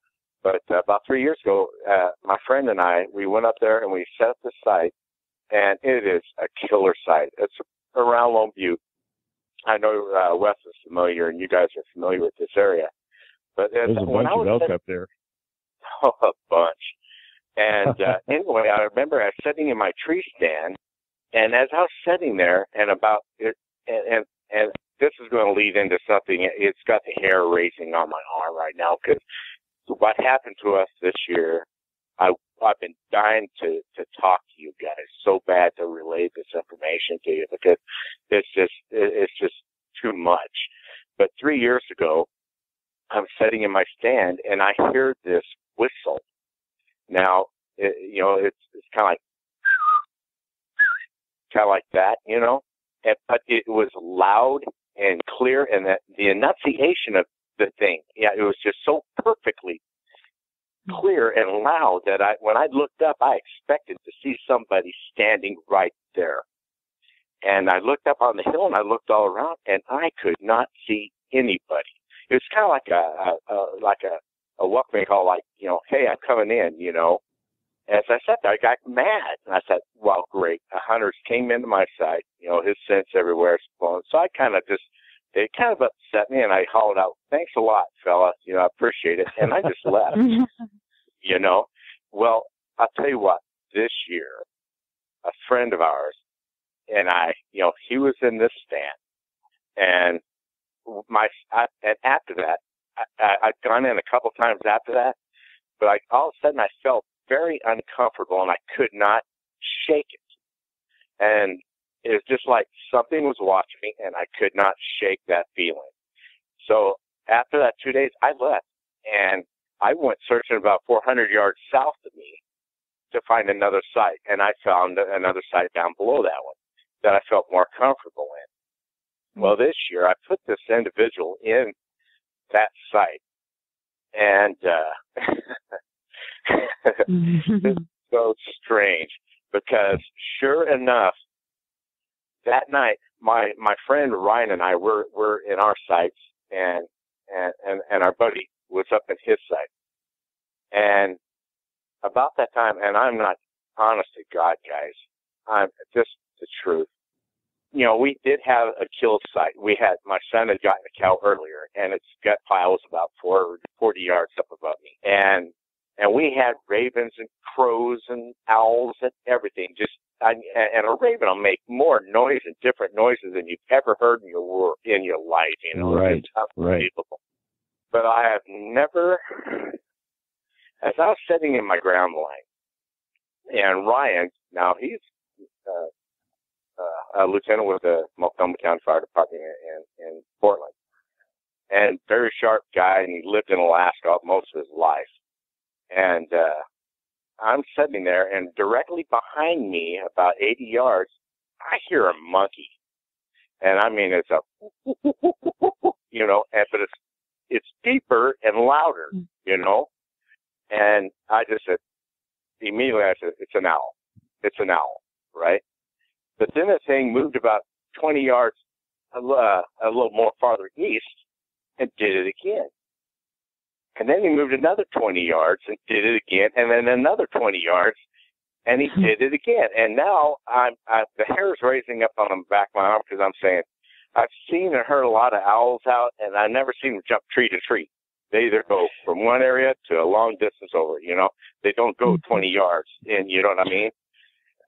but uh, about three years ago, uh, my friend and I, we went up there and we set up the site, and it is a killer site. It's around Lone Butte. I know uh, Wes is familiar, and you guys are familiar with this area. But uh, There's a bunch of elk up there. Oh, (laughs) a bunch. And uh, (laughs) anyway, I remember I was sitting in my tree stand, and as I was sitting there, and about it, and and, and this is going to lead into something. It's got the hair raising on my arm right now because what happened to us this year. I I've been dying to to talk to you guys so bad to relay this information to you because it's just it's just too much. But three years ago, I'm sitting in my stand and I hear this whistle. Now, it, you know, it's it's kind of like kind of like that, you know, and, but it was loud and clear, and that the enunciation of the thing, yeah, it was just so perfectly clear and loud that I, when I looked up, I expected to see somebody standing right there. And I looked up on the hill and I looked all around and I could not see anybody. It was kind of like a, a, a like a, a welcoming call, like, you know, hey, I'm coming in, you know. As I sat there, I got mad. And I said, well, great. A hunter's came into my sight, you know, his scent's everywhere. So I kind of just, it kind of upset me and I hollered out, thanks a lot, fella. You know, I appreciate it. And I just left, (laughs) you know. Well, I'll tell you what, this year, a friend of ours and I, you know, he was in this stand and my, I, and after that, I, I, I'd gone in a couple times after that, but I, all of a sudden I felt very uncomfortable and I could not shake it. And it was just like something was watching me and I could not shake that feeling. So after that two days, I left and I went searching about 400 yards south of me to find another site. And I found another site down below that one that I felt more comfortable in. Hmm. Well, this year I put this individual in that site and, uh, (laughs) it's so strange because sure enough, that night, my, my friend Ryan and I were, were in our sites and, and, and, and our buddy was up in his site. And about that time, and I'm not, honest to God, guys, I'm just the truth. You know, we did have a kill site. We had, my son had gotten a cow earlier and its gut pile was about four, 40 yards up above me. And, and we had ravens and crows and owls and everything. Just, I, and a raven will make more noise and different noises than you've ever heard in your wor- in your life. You know, Right, it's right. But I have never, as I was sitting in my ground line, and Ryan, now he's uh, uh, a lieutenant with the Multnomah County Fire Department in, in Portland, and very sharp guy, and he lived in Alaska most of his life. And uh, I'm sitting there, and directly behind me, about 80 yards, I hear a monkey, and I mean it's a, (laughs) you know, and but it's it's deeper and louder, you know. And I just said immediately, I said it's an owl, it's an owl, right? But then the thing moved about 20 yards, uh, a little more farther east, and did it again. And then he moved another 20 yards and did it again, and then another 20 yards, and he did it again. And now I'm, I, the hair's raising up on the back of my arm because I'm saying, I've seen and heard a lot of owls out, and I've never seen them jump tree to tree. They either go from one area to a long distance over, you know. They don't go 20 yards and you know what I mean?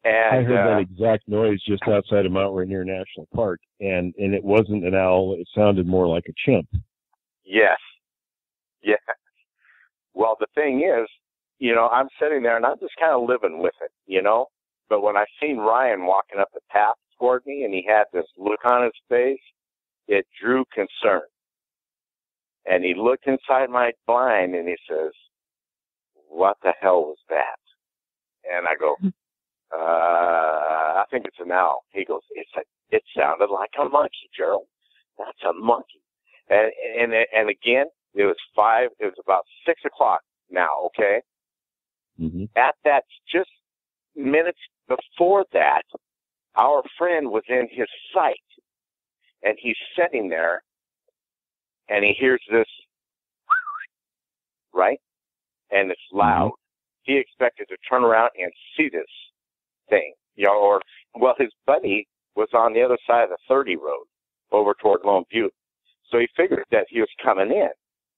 And I heard uh, that exact noise just outside of Mount Rainier National Park, and and it wasn't an owl. It sounded more like a chimp. Yes. Yes. Well, the thing is, you know, I'm sitting there and I'm just kind of living with it, you know. But when I seen Ryan walking up the path toward me and he had this look on his face, it drew concern. And he looked inside my blind and he says, "What the hell was that?" And I go, "Uh, I think it's an owl." He goes, "It's a, it sounded like a monkey, Gerald. That's a monkey." And and and again, it was five. It was about six o'clock now. Okay. Mm-hmm. At that, just minutes before that, our friend was in his sight, and he's sitting there, and he hears this, right, and it's loud. He expected to turn around and see this thing, you know, or well, his buddy was on the other side of the 30 road over toward Lone Butte. So he figured that he was coming in,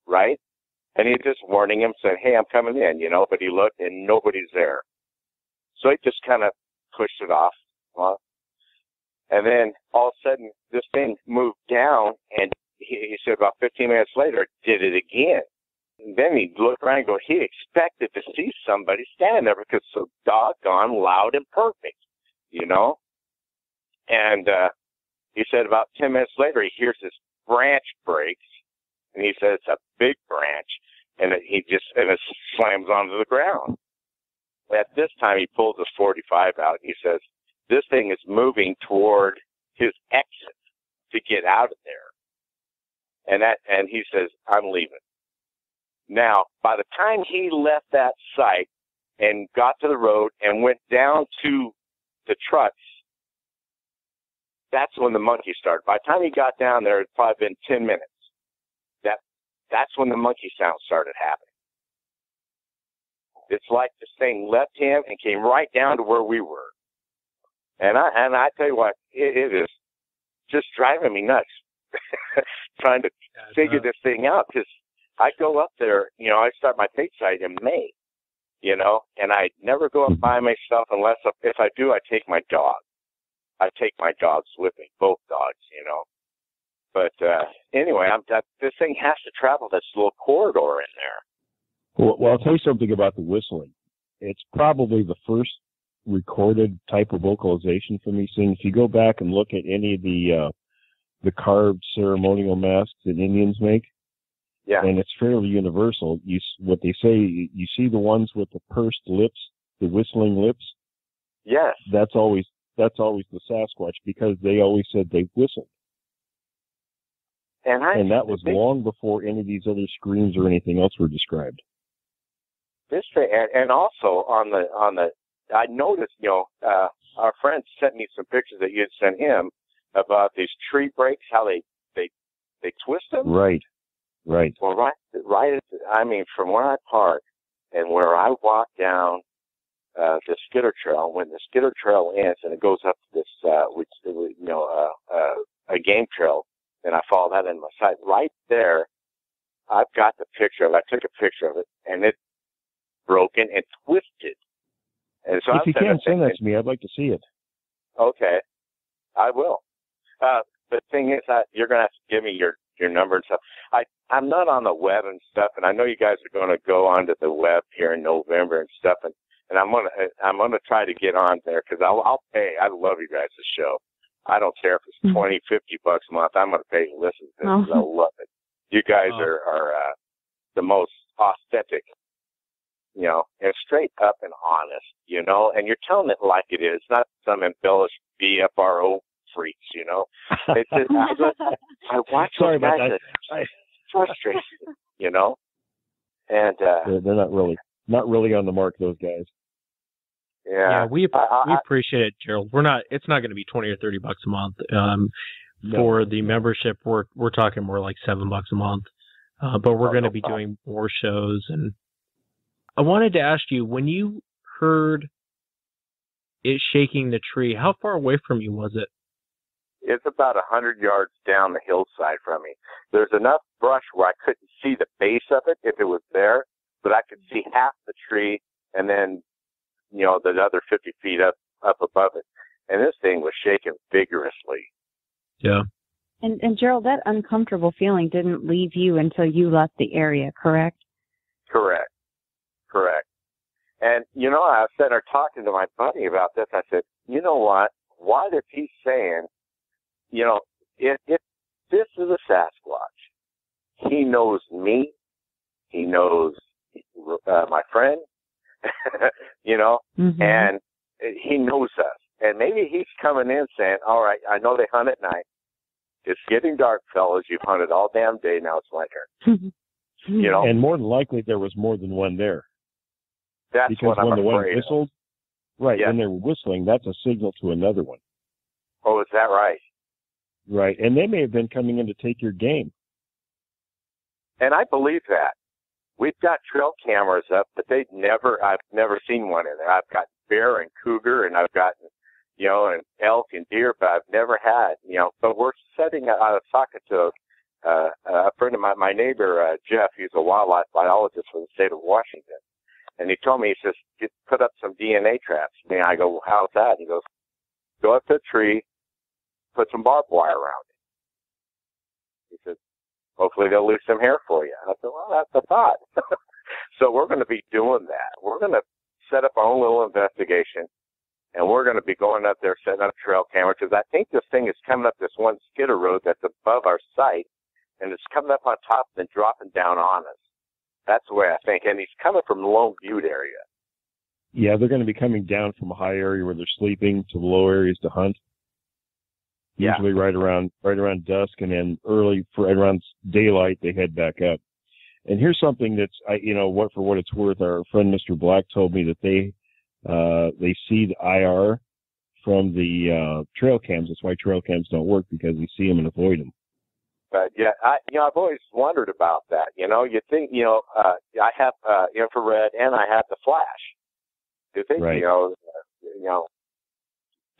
right? And he just warning him, saying, "Hey, I'm coming in," you know. But he looked, and nobody's there. So he just kind of pushed it off. Well, and then all of a sudden, this thing moved down, and he, he said about 15 minutes later, did it again. And then he looked around and go, he expected to see somebody standing there because it's so doggone loud and perfect, you know? And, uh, he said about 10 minutes later, he hears this branch breaks and he said it's a big branch and it, he just, and it slams onto the ground. At this time, he pulls his 45 out. He says, this thing is moving toward his exit to get out of there. And that, and he says, I'm leaving. Now, by the time he left that site and got to the road and went down to the trucks, that's when the monkey started. By the time he got down there, it's probably been 10 minutes. That, that's when the monkey sound started happening. It's like this thing left him and came right down to where we were. And I and I tell you what, it, it is just driving me nuts (laughs) trying to yeah, figure this thing out because I go up there, you know, I start my bait site in May, you know, and I never go up by myself unless if I do, I take my dog. I take my dogs with me, both dogs, you know. But uh anyway, I'm that this thing has to travel this little corridor in there. Well, well, I'll tell you something about the whistling. It's probably the first recorded type of vocalization from these things. If you go back and look at any of the uh, the carved ceremonial masks that Indians make, yeah, and it's fairly universal. You what they say, you see the ones with the pursed lips, the whistling lips. Yes, that's always that's always the Sasquatch because they always said they whistled. And, I, and that was they, long before any of these other screams or anything else were described. This and, and also on the on the I noticed, you know, uh, our friend sent me some pictures that you had sent him about these tree breaks, how they they they twist them. Right, right. Well, right, right. At I mean, from where I park and where I walk down uh, the Skidder Trail, when the Skidder Trail ends and it goes up to this, uh, which you know, uh, uh, a game trail, and I follow that in my sight. Right there, I've got the picture of. I took a picture of it, and it broken and twisted and so if I'm you can send that to me, I'd like to see it. Okay, I will. Uh, the thing is, that you're gonna have to give me your your number and stuff. I I'm not on the web and stuff, and I know you guys are going to go onto the web here in November and stuff, and and I'm gonna I'm gonna try to get on there because I'll I'll pay. I love you guys' show. I don't care if it's Mm-hmm. twenty, fifty bucks a month. I'm gonna pay to listen to this. Oh. I love it. You guys Oh. are are uh, the most authentic you know, and straight up and honest, you know, and you're telling it like it is, not some embellished BFRO freaks, you know. It's just, I, (laughs) I watch Sorry about that. that I, frustrate you, you know, and uh, they're, they're not really not really on the mark. Those guys. yeah, we I, I, we appreciate it, Gerald. We're not. It's not going to be twenty or thirty bucks a month. Um, No. for the membership, we're we're talking more like seven bucks a month. Uh, but we're Oh, going to no be problem. doing more shows, and I wanted to ask you when you heard it shaking the tree, how far away from you was it? It's about a hundred yards down the hillside from me. There's enough brush where I couldn't see the base of it if it was there, but I could see half the tree and then, you know, the other 50 feet up, up above it. And this thing was shaking vigorously. Yeah. And, and Gerald, that uncomfortable feeling didn't leave you until you left the area, correct? Correct. Correct. And, you know, I was sitting there talking to my buddy about this. I said, you know what? Why does he saying, you know, if, if this is a Sasquatch, he knows me, he knows uh, my friend, (laughs) you know, Mm-hmm. and he knows us. And maybe he's coming in saying, all right, I know they hunt at night. It's getting dark, fellas. You've hunted all damn day. Now it's my turn. (laughs) You know, And more than likely, there was more than one there that's because what I'm when the one afraid of. whistled, right, Yeah. when they were whistling, that's a signal to another one, Oh, is that right? Right? And they may have been coming in to take your game. And I believe that. We've got trail cameras up, but they've never, I've never seen one in there. I've got bear and cougar and I've got, you know, and elk and deer, but I've never had, you know, but we're setting, was talking to uh, a friend of my, my neighbor, uh, Jeff, he's a wildlife biologist for the state of Washington. And he told me, he says, Get, put up some DNA traps. And I go, well, how's that? And He goes, go up to a tree, put some barbed wire around it. He said, hopefully they'll lose some hair for you. I said, well, that's a thought. (laughs) so we're going to be doing that. We're going to set up our own little investigation and we're going to be going up there setting up trail cameras because I think this thing is coming up this one skidder road that's above our site and it's coming up on top and dropping down on us. That's the way I think. And he's coming from the Lone Butte area. Yeah, they're going to be coming down from a high area where they're sleeping to the low areas to hunt. Yeah. Usually right around right around dusk, and then early for right around daylight they head back up. And here's something that's I you know what for what it's worth, our friend Mr. Black told me that they uh they see the IR from the uh trail cams. That's why trail cams don't work because they see them and avoid them. But yeah, I you know I've always wondered about that. You know, you think you know uh I have uh infrared and I have the flash. Do you think Right. you know uh, you know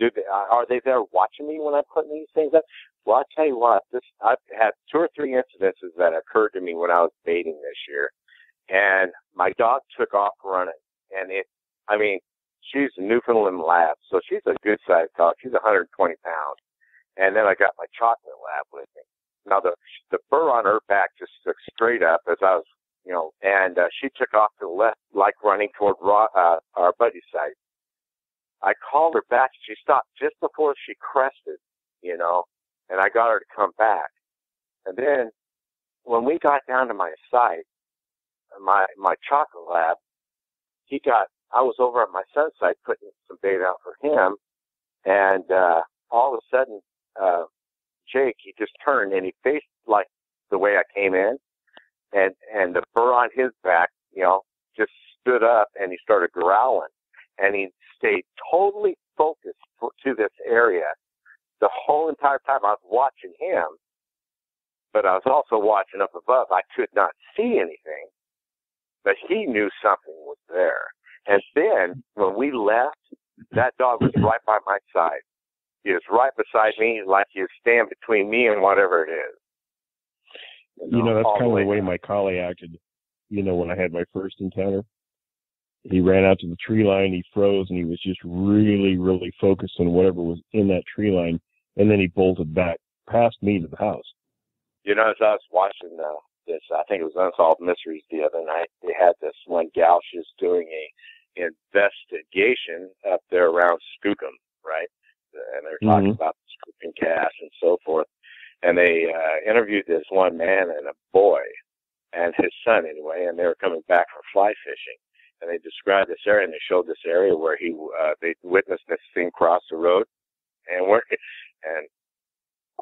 do they, uh, are they there watching me when I'm putting these things up? Well, I tell you what, this I've had two or three incidences that occurred to me when I was baiting this year, and my dog took off running, and it, I mean, she's a Newfoundland lab, so she's a good sized dog. She's 120 pounds, and then I got my chocolate lab with me. Now the the fur on her back just took straight up as I was, you know, and uh, she took off to the left, like running toward Ro- uh, our buddy's site. I called her back. She stopped just before she crested, you know, and I got her to come back. And then when we got down to my site, my my chocolate lab, he got. I was over at my son's site putting some bait out for him, and uh, all of a sudden, uh, Jake he just turned and he faced like the way I came in, and and the fur on his back, you know, just stood up and he started growling, and he stayed totally focused for, to this area the whole entire time. I was watching him, but I was also watching up above. I could not see anything, but he knew something was there. And then when we left, that dog was right by my side. He was right beside me, like he was standing between me and whatever it is. You know, that's kind of the way my collie acted. You know, when I had my first encounter, he ran out to the tree line, he froze, and he was just really, really focused on whatever was in that tree line, and then he bolted back past me to the house. You know, as I was watching uh, this, I think it was Unsolved Mysteries the other night. They had this one gal. She was doing a investigation up there around Skookum, right? And they were talking Mhm. about the Skookum cast and so forth. And they uh, interviewed this one man and a boy, and his son anyway. And they were coming back from fly fishing, and they described this area and they showed this area where he uh, they witnessed this thing cross the road, and where and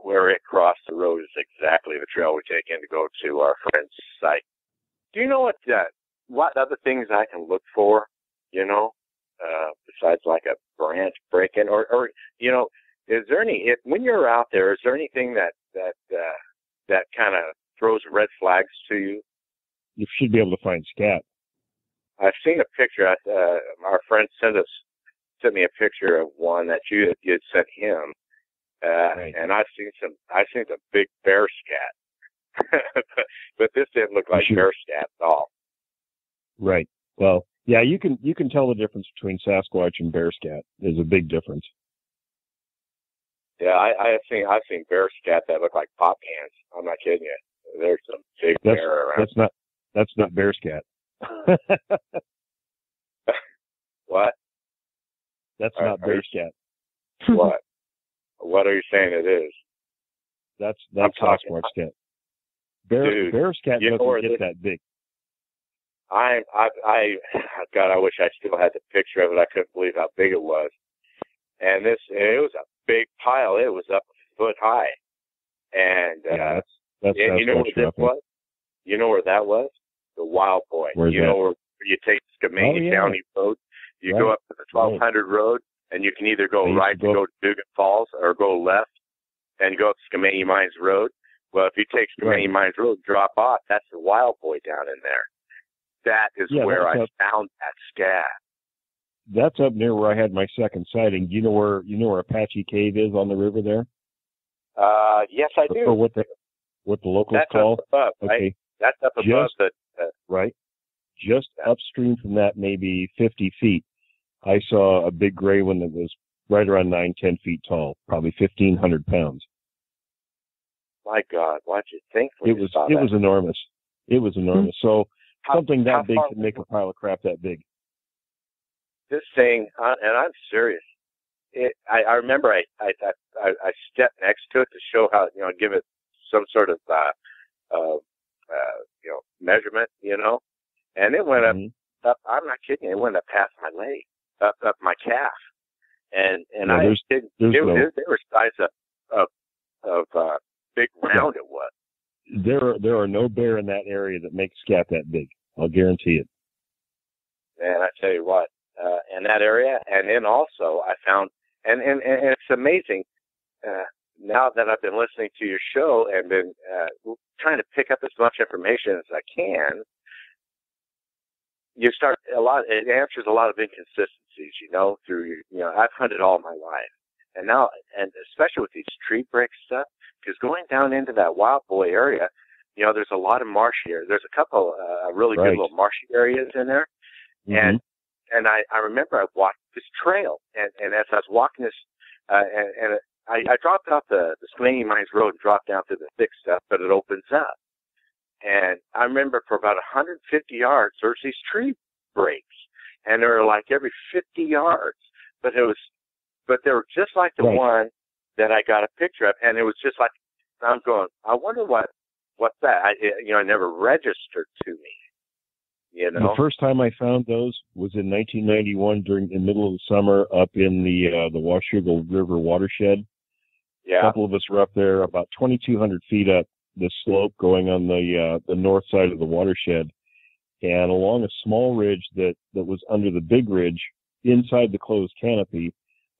where it crossed the road is exactly the trail we take in to go to our friend's site. Do you know what uh, what other things I can look for? You know, uh, besides like a branch breaking, or or you know, is there any if when you're out there, is there anything that that uh, that kind of throws red flags to you? You should be able to find scat. I've seen a picture. Uh, our friend sent us sent me a picture of one that you had, you had sent him, uh, Right. and I've seen some. I've seen some big bear scat, but, (laughs) but this didn't look like should- bear scat at all. Right. Well, yeah, you can you can tell the difference between Sasquatch and bear scat. There's a big difference. Yeah, I, I have seen I've seen bear scat that look like pop cans. I'm not kidding you. There's some big That's bear around. that's not that's not bear scat. (laughs) What? That's Are- not you- scat. what? (laughs) What are you saying it is? That's that's talking- Sasquatch scat. Bear Dude, bear you know where doesn't get this- that big. I, I, I, (sighs) God, I wish I still had the picture of it. I couldn't believe how big it was. And this, it was a big pile. It was up a foot high. And, uh, that's that's and you know where Sasquatch this was? You know where that was? The Wild Boy. Where's you that? know where you take Skamania Oh, yeah. County Road. You go up to the 1200 road, and you can either go right to go- go to Dugan Falls or go left and go up Skamania Mines Road. Well, if you take Skamania Right. Mines Road, drop off, that's the Wild Boy down in there. That is Yeah, where I that's found that scat. That's up near where I had my second sighting. Do you know where you know where Apache Cave is on the river there? Uh, yes, I Or do. what they what the locals That's call up above, right? That's up above Just- the. Uh, right? Just upstream from that, maybe 50 feet, I saw a big gray one that was right around nine, ten feet tall, probably 1,500 pounds. my God, what'd you think It was it that? was enormous. It was enormous. So How- something that big can make a pile of crap that big. this thing, uh, and I'm serious. It, I, I remember I, I, I, I stepped next to it to show how, you know, give it some sort of, uh, uh, uh, you know, measurement, you know, and it went Mhm. up, up, I'm not kidding it went up past my leg, up, up my calf. And, and Yeah, I there's- didn't, there's it, no- it, they were size of, of, of, uh, big round it was. There are, there are no bear in that area that make scat that big. I'll guarantee it. And I tell you what, uh, in that area, and then also I found, and and, and it's amazing. Uh, now that I've been listening to your show and been uh, trying to pick up as much information as I can, you start a lot. It answers a lot of inconsistencies, you know. Through you know, I've hunted all my life, and now, and especially with these tree break stuff, because going down into that Wild Boy area, you know, there's a lot of marshy areas. There's a couple uh, really Right. good little marshy areas in there, and and I, I remember I walked this trail, and, and as I was walking this, uh, and, and I, I dropped off the, the Swinging Mines Road and dropped down through the thick stuff, but it opens up. And I remember for about 150 yards, there's these tree breaks, and they were like every 50 yards, but it was, but they were just like the Right. one that I got a picture of, and it was just like, I'm going, I wonder what, what's that? I, it- you know, I never registered to me. You know, The first time I found those was in 1991 during the middle of the summer up in the uh, the Washougal River watershed. A couple of us were up there about 2,200 feet up the slope going on the uh, the north side of the watershed, and along a small ridge that that was under the big ridge inside the closed canopy.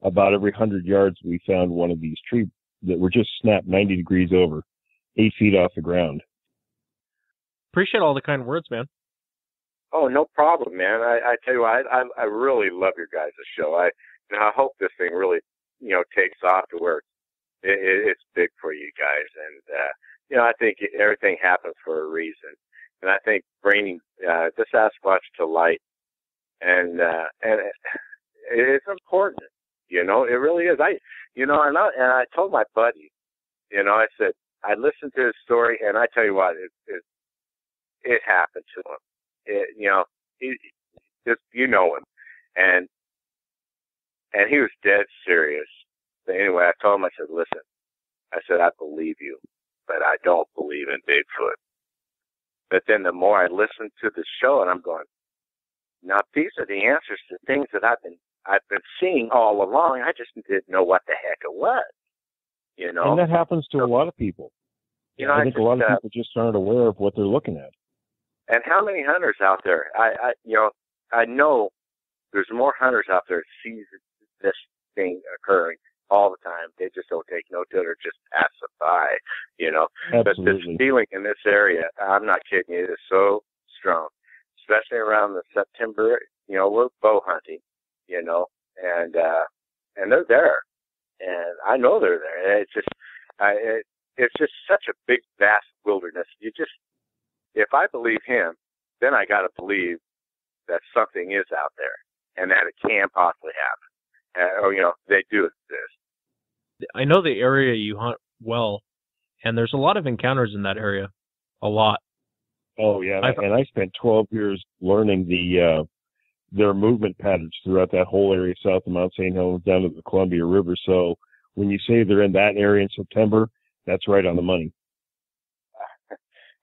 About every hundred yards, we found one of these trees that were just snapped 90 degrees over, eight feet off the ground. Appreciate all the kind words, man. Oh, no problem, man. I, I tell you what, I, I, I really love your guys' show. I, and I hope this thing really, you know, takes off to where it, it, it's big for you guys. And, uh, you know, I think everything happens for a reason. And I think bringing, uh, the Sasquatch to light and, uh, and it, it's important. You know, it really is. I, you know, and I, and I told my buddy, you know, I said, I listened to his story and I tell you what, it, it, it happened to him it, you know, he, just you know him, and and he was dead serious. But anyway, I told him, I said, listen, I said, I believe you, but I don't believe in Bigfoot. But then the more I listened to the show, and I'm going, now these are the answers to things that I've been I've been seeing all along. I just didn't know what the heck it was. You know, And that happens to a lot of people. you know, I I think just, a lot of uh, people just aren't aware of what they're looking at. And how many hunters out there? I, I you know, I know there's more hunters out there that see this thing occurring all the time. They just don't take note of it or just pass it by, you know. But this feeling in this area, I'm not kidding you, it is so strong, especially around the September. You know, we're bow hunting, you know, and uh and they're there, and I know they're there. And It's just, I, it, it's just such a big, vast wilderness. You just if I believe him, then I got to believe that something is out there and that it can possibly happen. Uh, or, you know, they do exist. I know the area you hunt well, and there's a lot of encounters in that area. A lot. Oh yeah, and I, I've- and I spent 12 years learning the uh, their movement patterns throughout that whole area south of Mount St. Helens down to the Columbia River. So when you say they're in that area in September, that's right on the money. (laughs)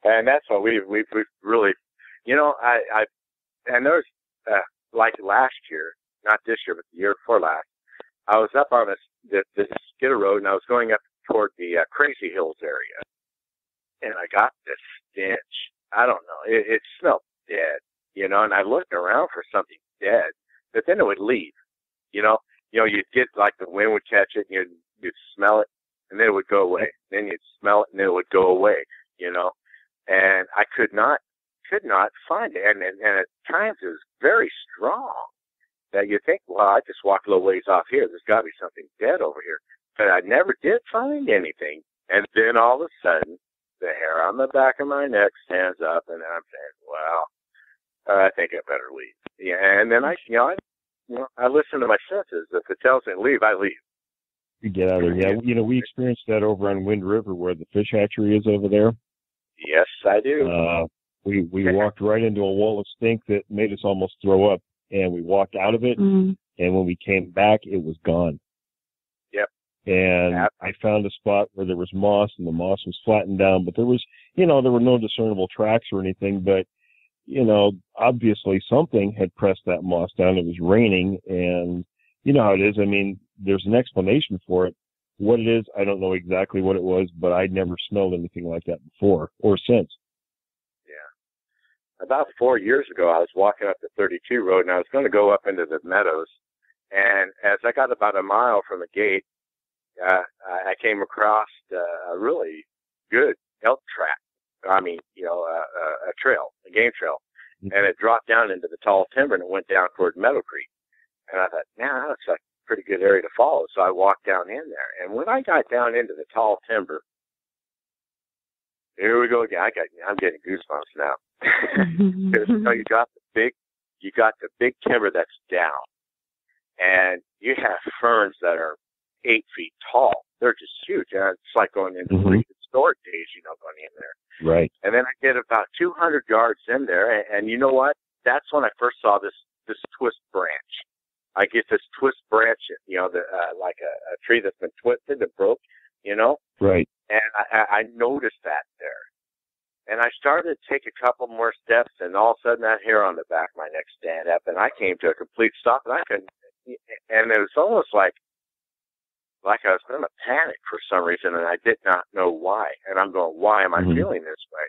And that's what we've, we've, we've really, you know, I, I, and there's, uh, like last year, not this year, but the year before last, I was up on this, this, this skidder road and I was going up toward the uh, Crazy Hills area. And I got this stench. I don't know. It, it smelled dead, you know, and I looked around for something dead, but then it would leave, you know, you know, you'd get like the wind would catch it and you'd, you'd smell it and then it would go away. Then you'd smell it and then it would go away, you know, and I could not, could not find it. And, and, and at times it was very strong that you think, well, I just walked a little ways off here. There's got to be something dead over here. But I never did find anything. And then all of a sudden, the hair on the back of my neck stands up, and I'm saying, "Well, I think I better leave." Yeah, and then I, you know, I, you know, I listen to my senses. If it tells me to leave, I leave. You get out of there. Yeah, you know, we experienced that over on Wind River where the fish hatchery is over there. Yes, I do. Uh, we we walked right into a wall of stink that made us almost throw up, and we walked out of it. Mm. And when we came back, it was gone. Yep. And Yep. I found a spot where there was moss, and the moss was flattened down, but there was, you know, there were no discernible tracks or anything. But you know, obviously something had pressed that moss down. It was raining, and you know how it is. I mean, there's an explanation for it. What it is, I don't know exactly what it was, but I'd never smelled anything like that before or since. About four years ago, I was walking up the 32 road and I was going to go up into the meadows. And as I got about a mile from the gate, uh, I I came across uh, a really good elk track. I mean, you know, a, a, a trail, a game trail. And it dropped down into the tall timber and it went down toward Meadow Creek. And I thought, man, that looks like a pretty good area to follow. So I walked down in there. And when I got down into the tall timber, here we go again. I got, I'm getting goosebumps now. (laughs) Because you got the big, you got the big timber that's down, and you have ferns that are eight feet tall. They're just huge, and it's like going into Mhm. mm historic days, you know, going in there. Right. And then I get about 200 yards in there, and, and you know what? That's when I first saw this this twist branch. I get this twist branch, you know, the, uh, like a, a tree that's been twisted and broke, you know, Right. and I I noticed that there. And I started to take a couple more steps, and all of a sudden that hair on the back of my neck stand up, and I came to a complete stop, and I couldn't. And it was almost like, like I was in a panic for some reason, and I did not know why. And I'm going, why am I Mhm. feeling this way?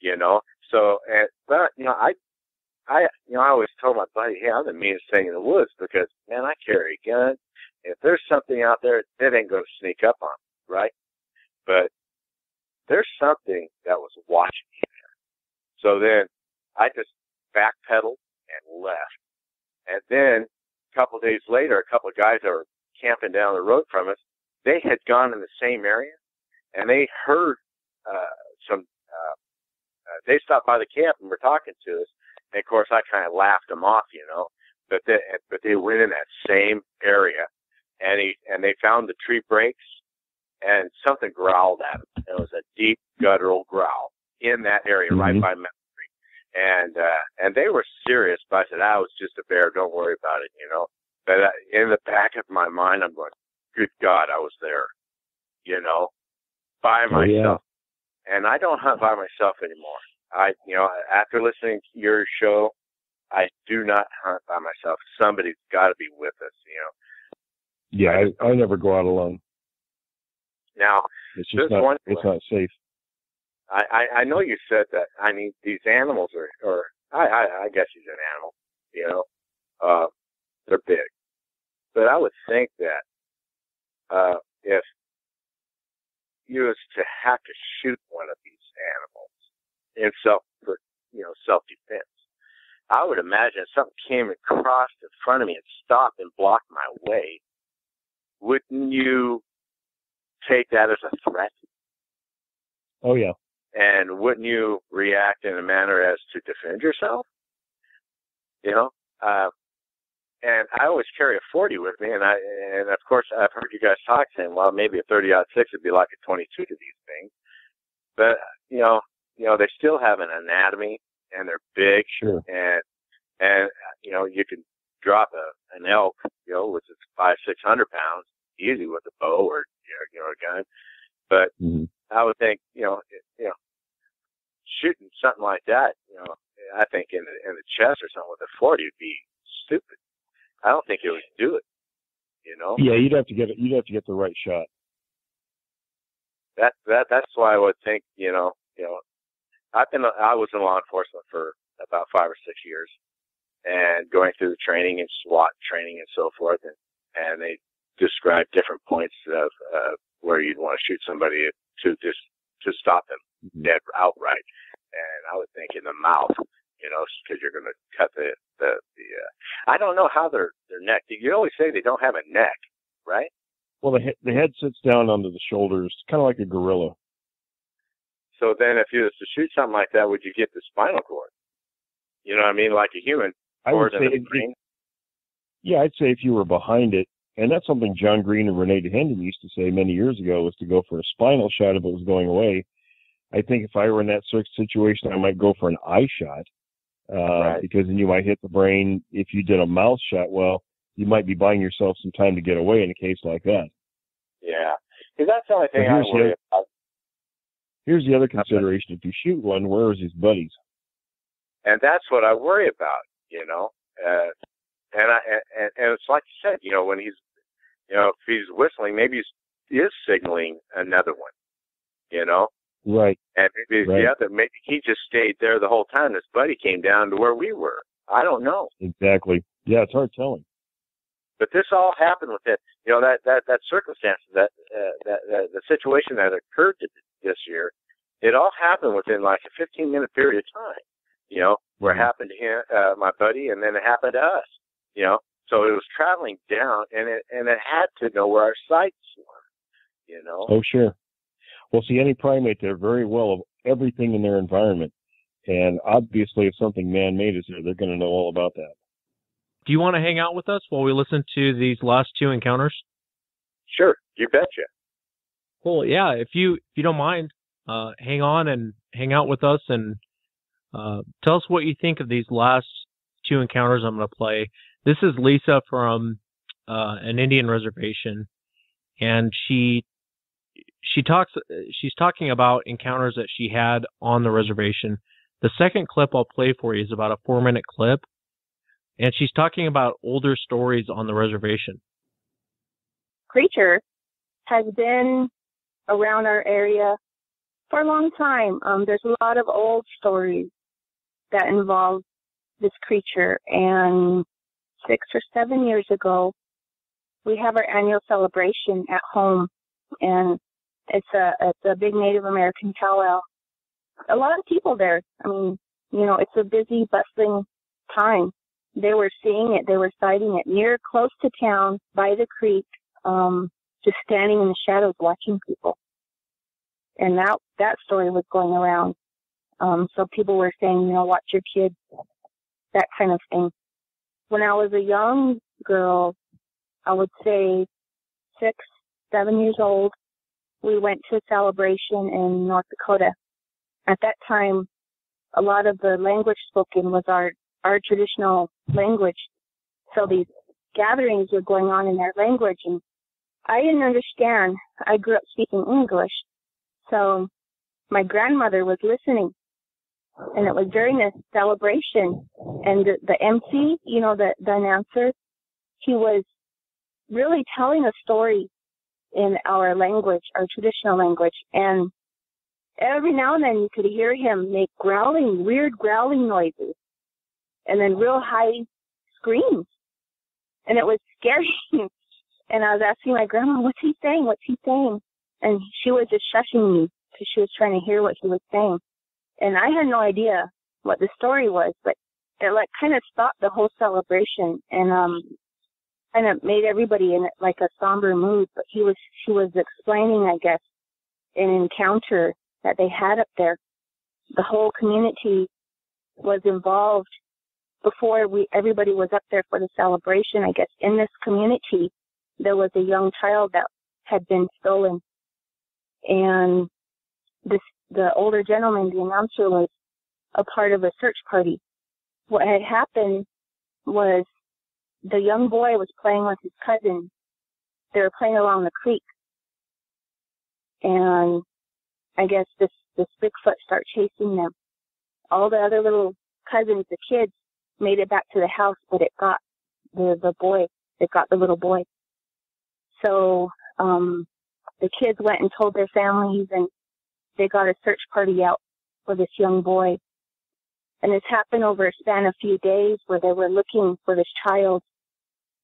You know. So, and but you know, I, I, you know, I always told my buddy, hey, I'm the meanest thing in the woods because man, I carry a gun. If there's something out there, it ain't going to sneak up on me, right? But there's something that was watching me there. So then I just backpedaled and left. And then a couple of days later, a couple of guys that were camping down the road from us, they had gone in the same area and they heard uh, some, uh, uh, they stopped by the camp and were talking to us. And of course, I kind of laughed them off, you know, but they, but they went in that same area and he, and they found the tree breaks and something growled at him. It was a deep guttural growl in that area, right Mhm. by Creek. And uh, and they were serious. But I said, "I was just a bear. Don't worry about it," you know. But uh, in the back of my mind, I'm going, "Good God, I was there," you know, by Oh, yeah. myself. And I don't hunt by myself anymore. I, you know, after listening to your show, I do not hunt by myself. Somebody's got to be with us, you know. Yeah, I, I never go out alone. Now, It's just not. one- It's not safe. I, I, I know you said that. I mean, these animals are, or I, I, I guess he's an animal. You know, uh, they're big, but I would think that uh, if you was to have to shoot one of these animals in self, for you know, self defense, I would imagine if something came across in front of me and stopped and blocked my way, wouldn't you take that as a threat? Oh yeah. And wouldn't you react in a manner as to defend yourself? You know, uh, and I always carry a 40 with me, and I and of course I've heard you guys talk saying, well, maybe a 30 aught six would be like a 22 to these things, but you know, you know, they still have an anatomy, and they're big, Sure. and and you know, you can drop a an elk, you know, which is five six hundred pounds, easy with a bow or you know, a gun, but Mhm. I would think, you know, it- you know, shooting something like that, you know, I think in the in the chest or something with a forty would be stupid. I don't think it would do it. You know, Yeah, you'd have to get it. You'd have to get the right shot. that that that's why I would think, you know, you know, I've been I was in law enforcement for about five or six years, and going through the training and SWAT training and so forth, and and they describe different points of uh, where you'd want to shoot somebody to just to stop them dead outright, and I would think in the mouth, you know, because you're going to cut the the the. Uh, I don't know how their their neck. You always say they don't have a neck, right? Well, the he- the head sits down onto the shoulders, kind of like a gorilla. So then, if you was to shoot something like that, would you get the spinal cord? You know what I mean, like a human, I would say, brain. yeah, I'd say if you were behind it, and that's something John Green and Rene Dahinden used to say many years ago was to go for a spinal shot if it was going away. I think if I were in that sort of situation, I might go for an eye shot uh, Right. because then you might hit the brain. If you did a mouth shot, well, you might be buying yourself some time to get away in a case like that. Yeah, because that's the only thing I here's the worry about. Here's the other consideration: if you shoot one, where is his buddies? and that's what I worry about, you know. Uh, and I and, and it's like you said, you know, when he's, you know, if he's whistling, maybe he's he is signaling another one, you know. Right. And maybe Right. the other, maybe he just stayed there the whole time. His buddy came down to where we were. I don't know, Exactly. Yeah, it's hard telling. but this all happened with it. You know that that that circumstance, that uh, that, that the situation that occurred to, this year, it all happened within like a 15 minute period of time. You know, where it happened to him, uh, my buddy, and then it happened to us. You know, so it was traveling down, and it and it had to know where our sights were. You know. Oh, sure. Well, see, any primate, they're very well of everything in their environment. And obviously, if something man made is there, they're going to know all about that. Do you want to hang out with us while we listen to these last two encounters? Sure, you betcha. Cool. Yeah, if you if you don't mind, uh, hang on and hang out with us and uh, tell us what you think of these last two encounters I'm going to play. This is Lisa from uh, an Indian reservation, and she she talks she's talking about encounters that she had on the reservation. The second clip I'll play for you is about a four minute clip, and she's talking about older stories on the reservation. creature has been around our area for a long time. Um, there's a lot of old stories that involve this creature, and six or seven years ago, we have our annual celebration at home, and it's a it's a big Native American powwow. A lot of people there. I mean, you know, it's a busy, bustling time. They were seeing it. They were sighting it near, close to town, by the creek, um, just standing in the shadows watching people. And that that story was going around. Um, so people were saying, you know, watch your kids, that kind of thing. When I was a young girl, I would say six, seven years old, we went to a celebration in North Dakota. At that time, a lot of the language spoken was our our traditional language. So these gatherings were going on in their language and I didn't understand. I grew up speaking English. So my grandmother was listening and it was during this celebration and the, the MC, you know, the, the announcer, he was really telling a story in our language, our traditional language. And every now and then you could hear him make growling, weird growling noises and then real high screams. And it was scary. (laughs) and I was asking my grandma, what's he saying? What's he saying? And she was just shushing me because she was trying to hear what he was saying. And I had no idea what the story was, but it like kind of stopped the whole celebration and um kind of made everybody in like a somber mood. But he was she was explaining, I guess, an encounter that they had up there. The whole community was involved before we everybody was up there for the celebration. I guess in this community there was a young child that had been stolen, and this the older gentleman, the announcer, was a part of a search party. What had happened was the young boy was playing with his cousin. They were playing along the creek, and I guess this this Bigfoot started chasing them. All the other little cousins, the kids, made it back to the house, but it got the the boy. It got the little boy. So um, the kids went and told their families, and they got a search party out for this young boy. And this happened over a span of few days where they were looking for this child.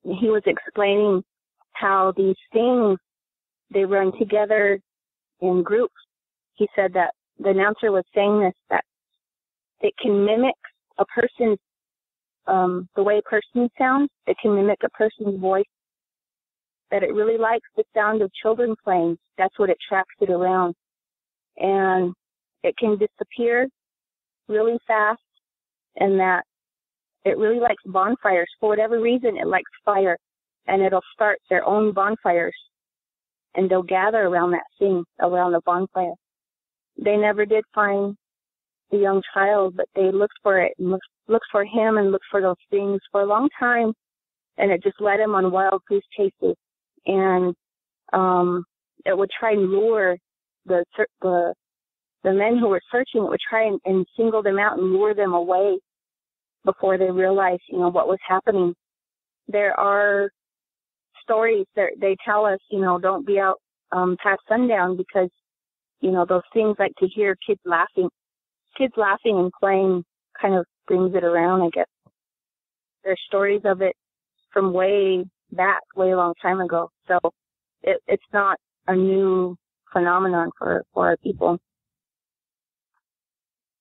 And he was explaining how these things they run together in groups. He said that the announcer was saying this that it can mimic a person's um, the way a person sounds. It can mimic a person's voice. That it really likes the sound of children playing. That's what attracts it around. And it can disappear really fast and that it really likes bonfires. For whatever reason, it likes fire and it'll start their own bonfires and they'll gather around that thing, around the bonfire. They never did find the young child, but they looked for it and looked, looked for him and looked for those things for a long time. And it just led him on wild goose chases. And, um, it would try and lure the, the, the men who were searching, it would try and, and single them out and lure them away before they realized, you know, what was happening. There are stories that they tell us, you know, don't be out um, past sundown because, you know, those things like to hear kids laughing. Kids laughing and playing kind of brings it around, I guess. There's stories of it from way back, way long time ago. So it, it's not a new phenomenon for, for our people.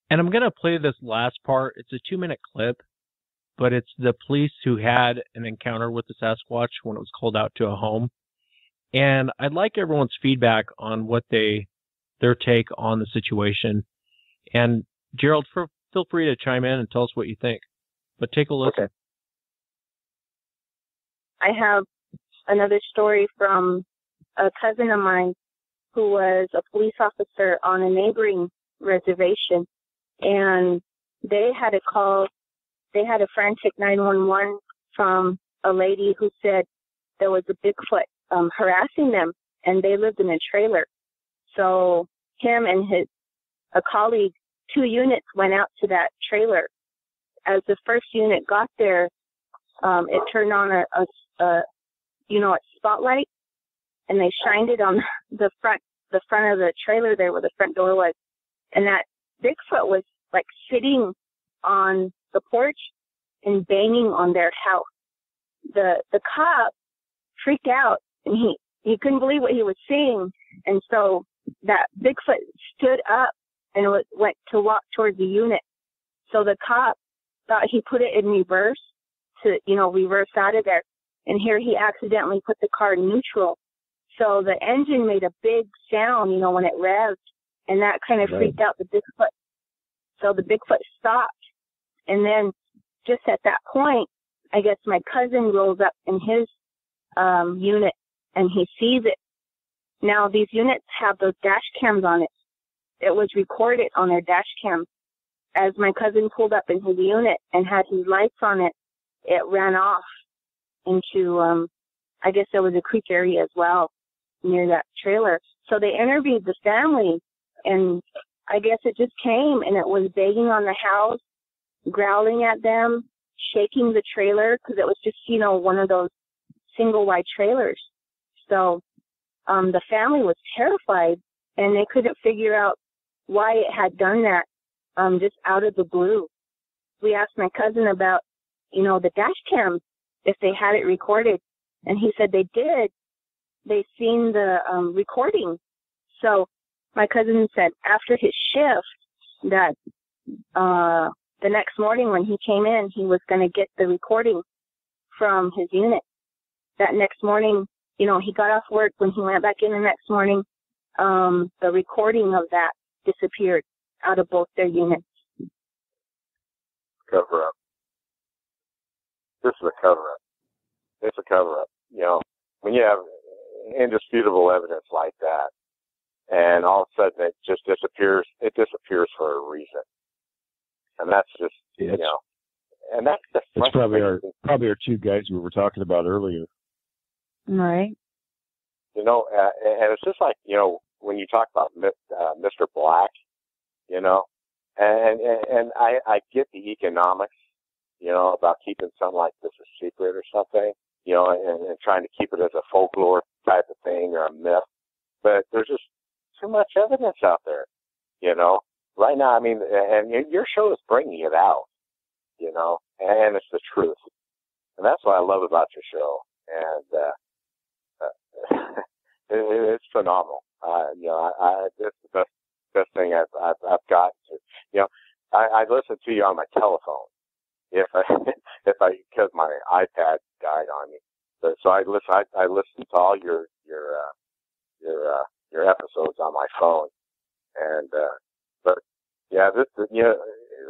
And I'm going to play this last part. It's a two minute clip but it's the police who had an encounter with the Sasquatch when it was called out to a home. And I'd like everyone's feedback on what they their take on the situation. And Gerald, for, feel free to chime in and tell us what you think. But take a look. Okay. I have another story from a cousin of mine who was a police officer on a neighboring reservation and they had a call they had a frantic 911 from a lady who said there was a Bigfoot um, harassing them, and they lived in a trailer. So him and his a colleague, two units went out to that trailer. As the first unit got there, um, it turned on a, a, a you know a spotlight, and they shined it on (laughs) the front the front of the trailer there where the front door was, and that Bigfoot was like sitting on the porch and banging on their house. The the cop freaked out and he he couldn't believe what he was seeing, and so that Bigfoot stood up and went to walk towards the unit. So the cop thought he put it in reverse to you know reverse out of there, and here he accidentally put the car in neutral. So the engine made a big sound, you know, when it revved, and that kind of right. freaked out the Bigfoot. So the Bigfoot stopped and then just at that point, I guess my cousin rolls up in his um, unit and he sees it. Now these units have those dash cams on it. It was recorded on their dash cam. As my cousin pulled up in his unit and had his lights on it, it ran off into, um, I guess there was a creek area as well near that trailer. So they interviewed the family and I guess it just came and it was begging on the house growling at them, shaking the trailer because it was just, you know, one of those single wide trailers. So um, the family was terrified and they couldn't figure out why it had done that um, just out of the blue. We asked my cousin about, you know, the dash cam, if they had it recorded. And he said they did. They seen the um, recording. So my cousin said after his shift that uh, the next morning when he came in, he was going to get the recording from his unit. That next morning, you know, he got off work. When he went back in the next morning, um, the recording of that disappeared out of both their units. Cover up. This is a cover up. It's a cover up. You know, when you have indisputable evidence like that, and all of a sudden it just disappears, it disappears for a reason and that's just yeah, you know, and that's the that's probably our probably our two guys we were talking about earlier. Right. You know, uh, and it's just like you know when you talk about uh, Mr. Black, you know, and and, and I I get the economics, you know, about keeping something like this a secret or something, you know, and, and trying to keep it as a folklore type of thing or a myth, but there's just too much evidence out there, you know, right now, I mean, and your show is bringing it out, you know, and it's the truth, and that's what I love about your show, and uh, uh, (laughs) it, it's phenomenal. Uh, you know, I, I it's the best best thing I've I've, I've got. To, you know, I, I listen to you on my telephone if I (laughs) if I because my iPad died on me. So, I listen I, I listen to all your your uh, your uh, your episodes on my phone, and uh, But yeah, this is, you know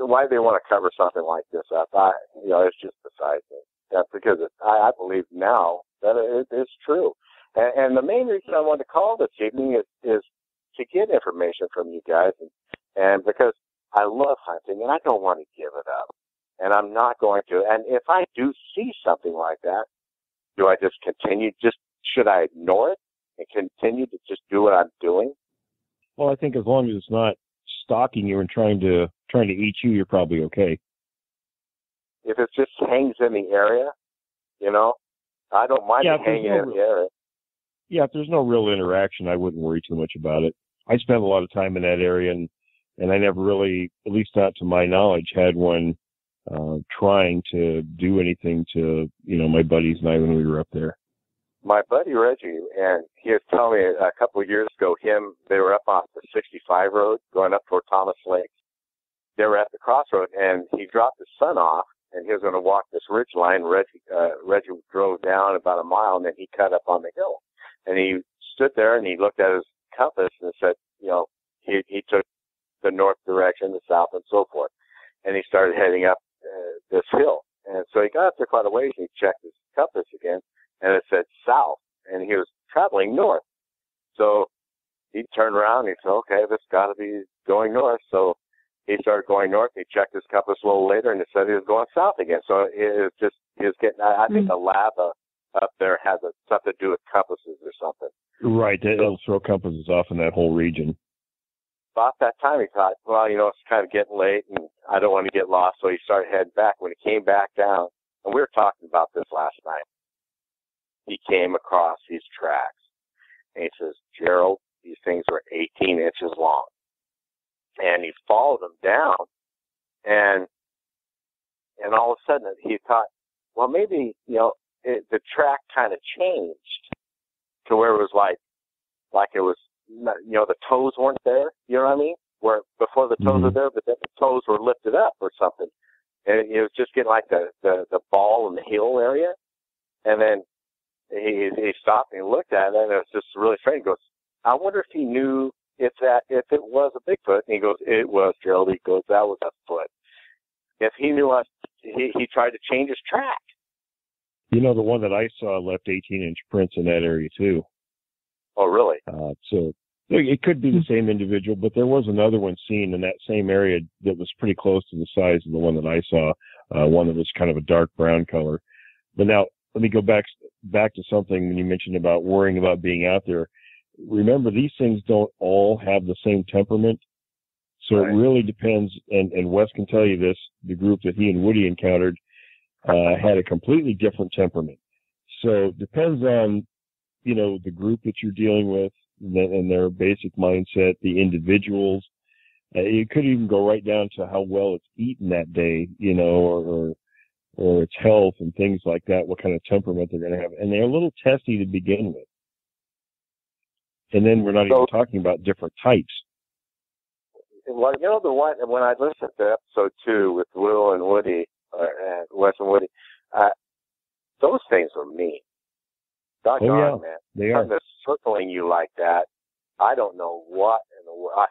why they want to cover something like this up. I you know it's just besides me. That's because it, I, I believe now that it is true. And, and the main reason I wanted to call this evening is, is to get information from you guys, and, and because I love hunting and I don't want to give it up, and I'm not going to. And if I do see something like that, do I just continue? Just should I ignore it and continue to just do what I'm doing? Well, I think as long as it's not stalking you and trying to trying to eat you, you're probably okay. If it just hangs in the area, you know, I don't mind Yeah, it hanging no in the area. Yeah, if there's no real interaction, I wouldn't worry too much about it. I spent a lot of time in that area, and and I never really, at least not to my knowledge, had one uh, trying to do anything to you know my buddies and I when we were up there. my buddy Reggie, and he was telling me a couple of years ago, him, they were up off the 65 road going up toward Thomas Lake. They were at the crossroad, and he dropped his son off, and he was going to walk this ridge line. Reggie, uh, Reggie drove down about a mile, and then he cut up on the hill. And he stood there, and he looked at his compass and said, you know, he, he took the north direction, the south, and so forth. And he started heading up uh, this hill. And so he got up there quite a ways, and he checked his compass again, and it said south, and he was traveling north. So he turned around and he said, okay, this got to be going north. So he started going north. He checked his compass a little later and it said he was going south again. So it was just, he was getting, I, I think the lava up there has a, something to do with compasses or something. Right, they'll throw compasses off in that whole region. About that time, he thought, well, you know, it's kind of getting late and I don't want to get lost. So he started heading back. When he came back down, and we were talking about this last night, he came across these tracks. And he says, Gerald, these things were 18 inches long. And he followed them down and, and all of a sudden he thought, well, maybe, you know, it, the track kind of changed to where it was like, like it was, not- you know, the toes weren't there. You know what I mean? Where before the toes were mm-hmm. there, but then the toes were lifted up or something. And it was just getting like the, the, the ball and the heel area. And then he, he stopped and he looked at it and it was just really strange. He goes, I wonder if he knew if that, if it was a Bigfoot. And he goes, it was Gerald. He goes, that was a foot. If he knew us, he, he tried to change his track. You know, the one that I saw left 18 inch prints in that area too. Oh, really? Uh, so it could be the same individual, but there was another one seen in that same area that was pretty close to the size of the one that I saw. Uh, one that was kind of a dark brown color. But now let me go back back to something when you mentioned about worrying about being out there. Remember, these things don't all have the same temperament. So it really depends, and, and Wes can tell you this, the group that he and Woody encountered, uh, had a completely different temperament. So it depends on, you know, the group that you're dealing with and their- basic mindset, the individuals. Uh, it could even go right down to how well it's eaten that day, you know, or, or, or its health and things like that, what kind of temperament they're going to have. And they're a little testy to begin with. And then we're not even talking about different types. Well, you know the one when I listened to episode two with Will and Woody, uh, and Wes and Woody, uh, those things were mean. Doggone, Oh, yeah. man. They are. Something that's circling you like that. I don't know what in the world.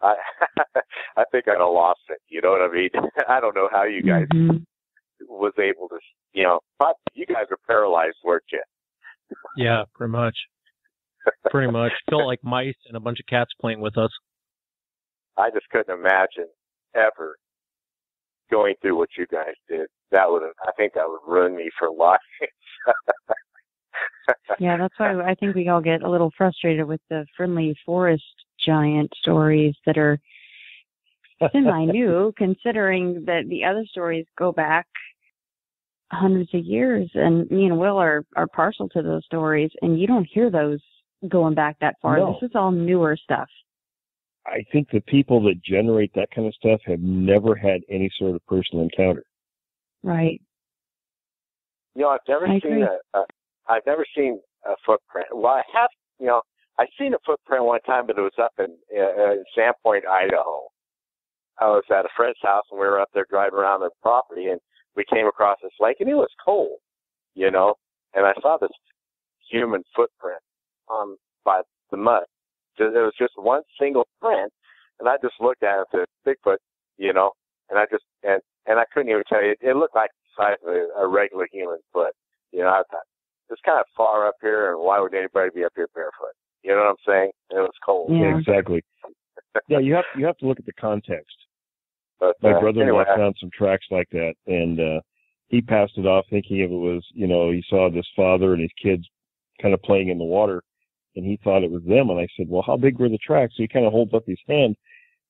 I, (laughs) I, I think I'd have lost it. You know what I mean? (laughs) I don't know how you guys mm-hmm. was able to, you know, but you guys were paralyzed, weren't you? Yeah, pretty much. Pretty much. (laughs) Felt like mice and a bunch of cats playing with us. I just couldn't imagine ever going through what you guys did. That would I think that would ruin me for life. Yeah, that's why I think we all get a little frustrated with the friendly forest giant stories that are semi new, (laughs) considering that the other stories go back hundreds of years. And me and Will are, are partial to those stories, and you don't hear those going back that far. No. This is all newer stuff. I think the people that generate that kind of stuff have never had any sort of personal encounter. Right. You know, I've never I seen a, a, I've never seen a footprint. Well, I have, you know, I've seen a footprint one time, but it was up in, uh, in Sandpoint, Idaho. I was at a friend's house and we were up there driving around their property and we came across this lake and it was cold, you know, and I saw this human footprint on by the mud. There was just one single print and I just looked at it and said, Bigfoot, you know, and I just and and I couldn't even tell you. It, it looked like the size of a, a regular human foot. You know, I thought it's kind of far up here, and why would anybody be up here barefoot? You know what I'm saying? And it was cold. Yeah, exactly. (laughs) yeah, you have you have to look at the context. But My uh, brother-in-law anyway, found some tracks like that, and uh he passed it off thinking if it was, you know, he saw this father and his kids kind of playing in the water, and he thought it was them. And I said, "Well, how big were the tracks?" So he kind of holds up his hand,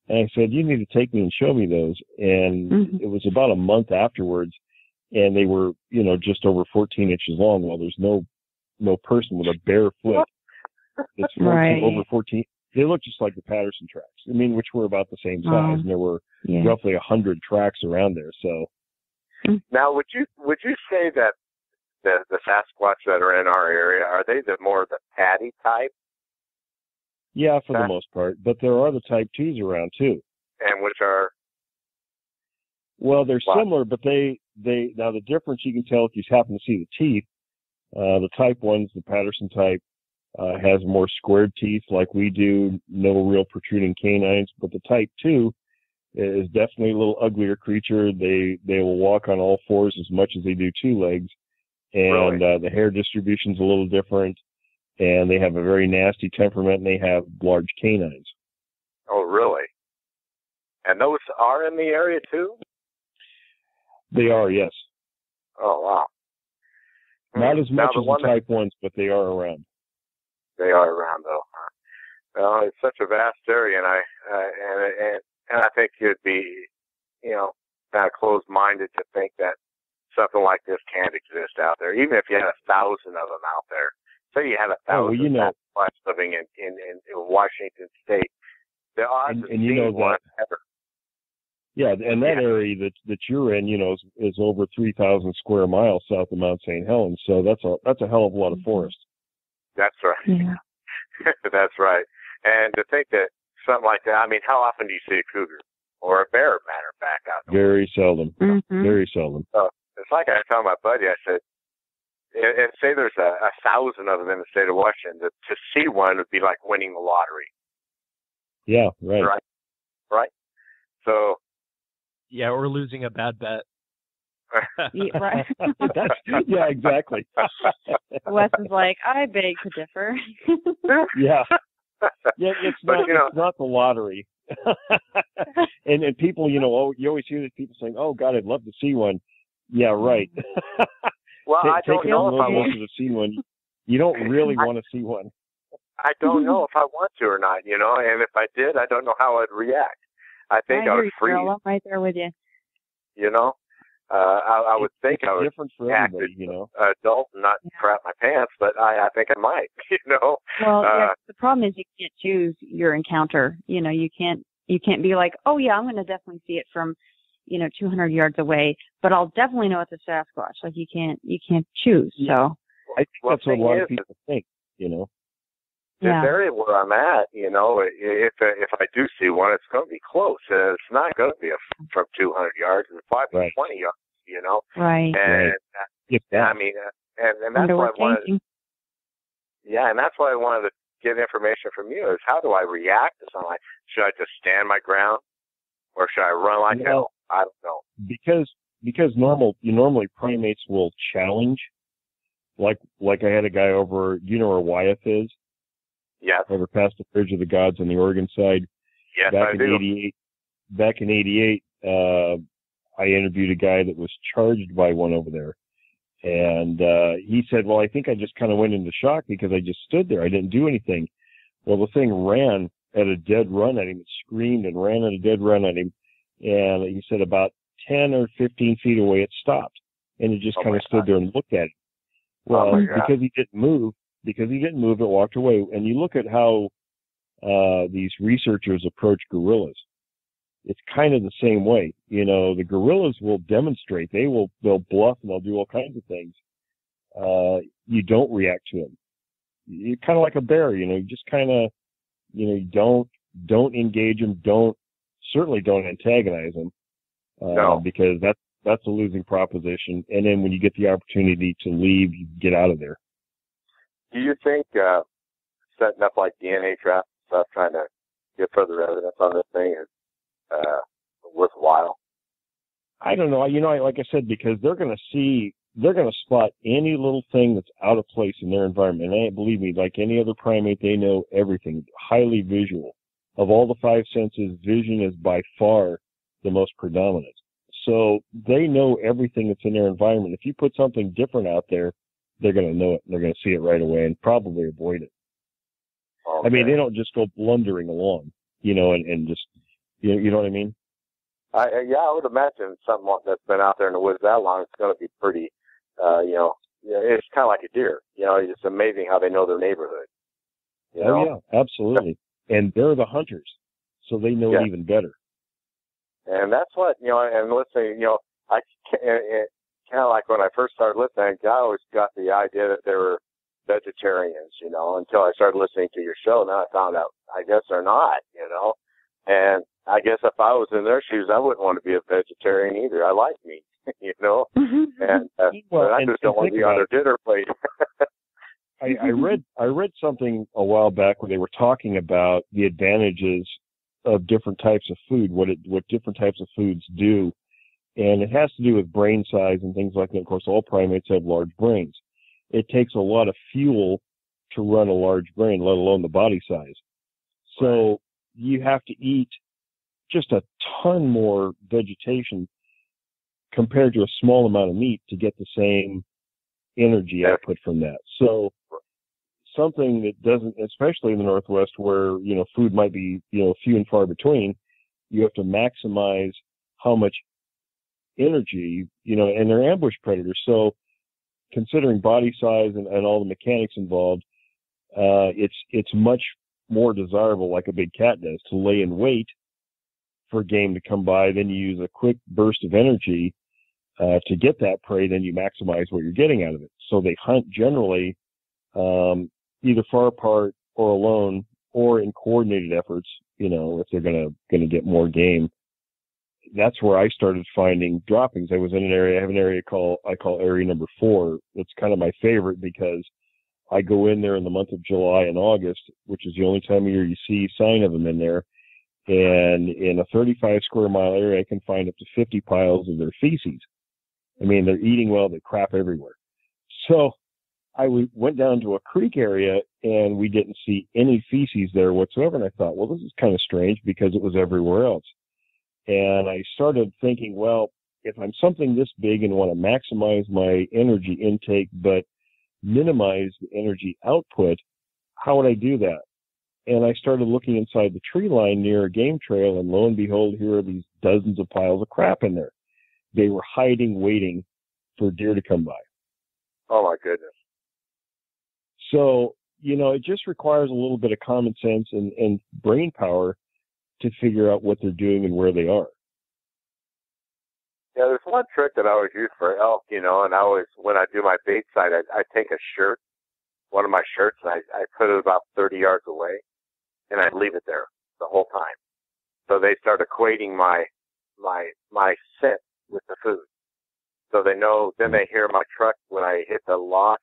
and I said, "You need to take me and show me those." And Mhm. it was about a month afterwards, and they were, you know, just over 14 inches long. Well, there's no no person with a bare foot that's (laughs) 14, Right. over 14. They look just like the Patterson tracks. I mean, which were about the same size, Oh. and there were Yeah. roughly a hundred tracks around there. So mm. Now, would you would you say that the the Sasquatch that are in our area are they the more the patty type, yeah, for the most part. But there are the Type Twos around too. and which are Well, they're Wow. similar, but they they now the difference you can tell if you happen to see the teeth. Uh, the Type Ones, the Patterson type, uh, has more squared teeth like we do, no real protruding canines. But the Type Two is definitely a little uglier creature. They they will walk on all fours as much as they do two legs, and uh, the hair distribution's a little different. And they have a very nasty temperament, and they have large canines. oh really? And those are in the area too. They are, yes, Oh wow. not as much as the that- Type Ones, but they are around. They are around though. Well, it's such a vast area, and I uh, and and and I think you'd be, you know, kind of closed-minded to think that something like this can't exist out there, even if you had a thousand of them out there. Say you had a Oh, thousand you know- living in, in in in Washington State. The odds And- of and you seeing know one that- ever. Yeah, and that area that that you're in, you know, is, is over three thousand square miles south of Mount St. Helens. So that's a that's a hell of a lot of forest. That's right. Yeah. (laughs) That's right. And to think that something like that. I mean, how often do you see a cougar or a bear? Matter of fact, out there. Very seldom. Mhm. Very seldom. So it's like I told my buddy, I said, and and say there's a, a thousand of them in the state of Washington, that to see one would be like winning the lottery, Yeah, right. right? Right. So Yeah, or losing a bad bet. Yeah, (laughs) right. (laughs) That's, (laughs) yeah, exactly. Wes is like, I beg to differ. yeah. Yeah, it's But, not you know- it's not the lottery. and and people, you know, oh, you always hear these people saying, "Oh God, I'd love to see one." Yeah, mm-hmm. right. well, Take- I don't know if I want. to have seen one. You don't really I- want to see one. I don't know if I want to or not, you know. And if I did, I don't know how I'd react. I think I, hear would you, freeze, girl. I'm right there with you. you know. Uh, I, I would think I would Different for act everybody, you know. adult and not crap my pants, but I, I think I might, (laughs) you know. Well, yeah, Uh, the problem is you can't choose your encounter. You know, you can't you can't be like, oh yeah, I'm going to definitely see it from, you know, 200 yards away, but I'll definitely know it's a Sasquatch. Like you can't you can't choose. So I think Well, that's what a lot is- of people think, you know. Yeah, this area where I'm at, you know, if if I do see one, it's going to be close. Uh, It's not going to be a, from 200 yards. It's probably Right. 20 yards, you know. right. And Right. If uh, I mean, uh, and and that's why I wanted, changing. yeah, and that's why I wanted to get information from you is how do I react to something like? Should I just stand my ground, or should I run like No. hell? I don't know. because because normal you normally primates will challenge like like I had a guy over you know where Wyeth is Yes, over past the Bridge of the Gods on the Oregon side. Yes, back I in do. '88 back in '88 uh, I interviewed a guy that was charged by one over there. And uh, he said well I think I just kind of went into shock because I just stood there. I didn't do anything. Well the thing ran at a dead run at him. It screamed and ran at a dead run at him. And he said about 10 or 15 feet away it stopped. And it just Oh kind of stood God. there and looked at it Oh well God. because he didn't move because he didn't move it walked away. And you look at how uh these researchers approach gorillas. It's kind of the same way. You know the gorillas will demonstrate. They will they'll bluff and they'll do all kinds of things. Uh you don't react to them. You're kind of like a bear you know you just kind of you know you don't don't engage them. Don't certainly don't antagonize them uh, No. because that's that's a losing proposition. And then when you get the opportunity to leave you get out of there Do you think uh, setting up like DNA traps and stuff, trying to get further evidence on this thing is uh, worthwhile? I don't know. You know, like I said, because they're going to see, they're going to spot any little thing that's out of place in their environment. And believe me, like any other primate, they know everything. Highly visual. Of all the five senses, vision is by far the most predominant. So they know everything that's in their environment. If you put something different out there, they're going to know it. They're going to see it right away and probably avoid it. Okay. I mean, they don't just go blundering along, you know, and, and just, you know, you know what I mean? I, yeah, I would imagine something that's been out there in the woods that long, it's going to be pretty, uh, you know, you know, it's kind of like a deer. You know, it's amazing how they know their neighborhood. You know? Oh yeah, absolutely. and they're the hunters, so they know Yeah. it even better. And that's what, you know, and listening, you know, I kind of like when I first started listening, I always got the idea that they were vegetarians, you know, until I started listening to your show. Now I found out, I guess they're not, you know. And I guess if I was in their shoes, I wouldn't want to be a vegetarian either. I like meat, (laughs) you know, (laughs) and uh, Well, but I and- just don't want to be on their dinner plate. (laughs) I, I read I read something a while back where they were talking about the advantages of different types of food, what it what different types of foods do, and it has to do with brain size and things like that. Of course, all primates have large brains. It takes a lot of fuel to run a large brain, let alone the body size. So you have to eat just a ton more vegetation compared to a small amount of meat to get the same energy output from that. So something that doesn't, especially in the Northwest where, you know, food might be, you know, few and far between, you have to maximize how much energy, you know, and they're ambush predators. So considering body size and, and all the mechanics involved, uh, it's, it's much more desirable, like a big cat does, to lay in wait for a game to come by. Then you use a quick burst of energy uh, to get that prey, then you maximize what you're getting out of it. So they hunt generally um, either far apart or alone or in coordinated efforts. You know, if they're gonna gonna get more game. That's where I started finding droppings. I was in an area. I have an area called I call area number four. It's kind of my favorite because I go in there in the month of July and August, which is the only time of year you see sign of them in there. And in a 35 square mile area, I can find up to 50 piles of their feces. I mean, they're eating well, they crap everywhere. So I went down to a creek area and we didn't see any feces there whatsoever. And I thought, well, this is kind of strange because it was everywhere else. And I started thinking, well, if I'm something this big and want to maximize my energy intake, but minimize the energy output, how would I do that? And I started looking inside the tree line near a game trail, and lo and behold, here are these dozens of piles of crap in there. They were hiding, waiting for deer to come by. oh my goodness. So, you know, it just requires a little bit of common sense and, and brain power to figure out what they're doing and where they are. Yeah, there's one trick that I always use for elk, you know, and I always, when I do my bait site, I, I take a shirt, one of my shirts, and I, I put it about 30 yards away, and I leave it there the whole time. So they start equating my, my, my scent with the food. So they know, then they hear my truck when I hit the lock,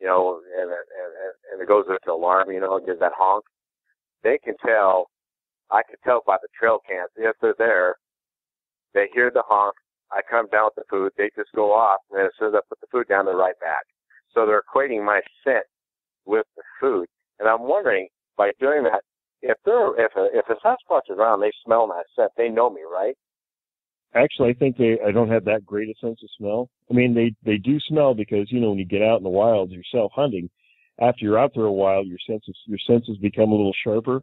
you know, and, and, and, and it goes into alarm, you know, it gives that honk. They can tell, I can tell by the trail cams, if they're there, they hear the honk, I come down with the food, they just go off, and as soon as I put the food down, they're right back. So they're equating my scent with the food. And I'm wondering, by doing that, if they're if a if a Sasquatch is around, they smell my scent, they know me, right? Actually, I think they, I don't have that great a sense of smell. I mean, they, they do smell because, you know, when you get out in the wild yourself hunting, after you're out there a while, your senses, your senses become a little sharper.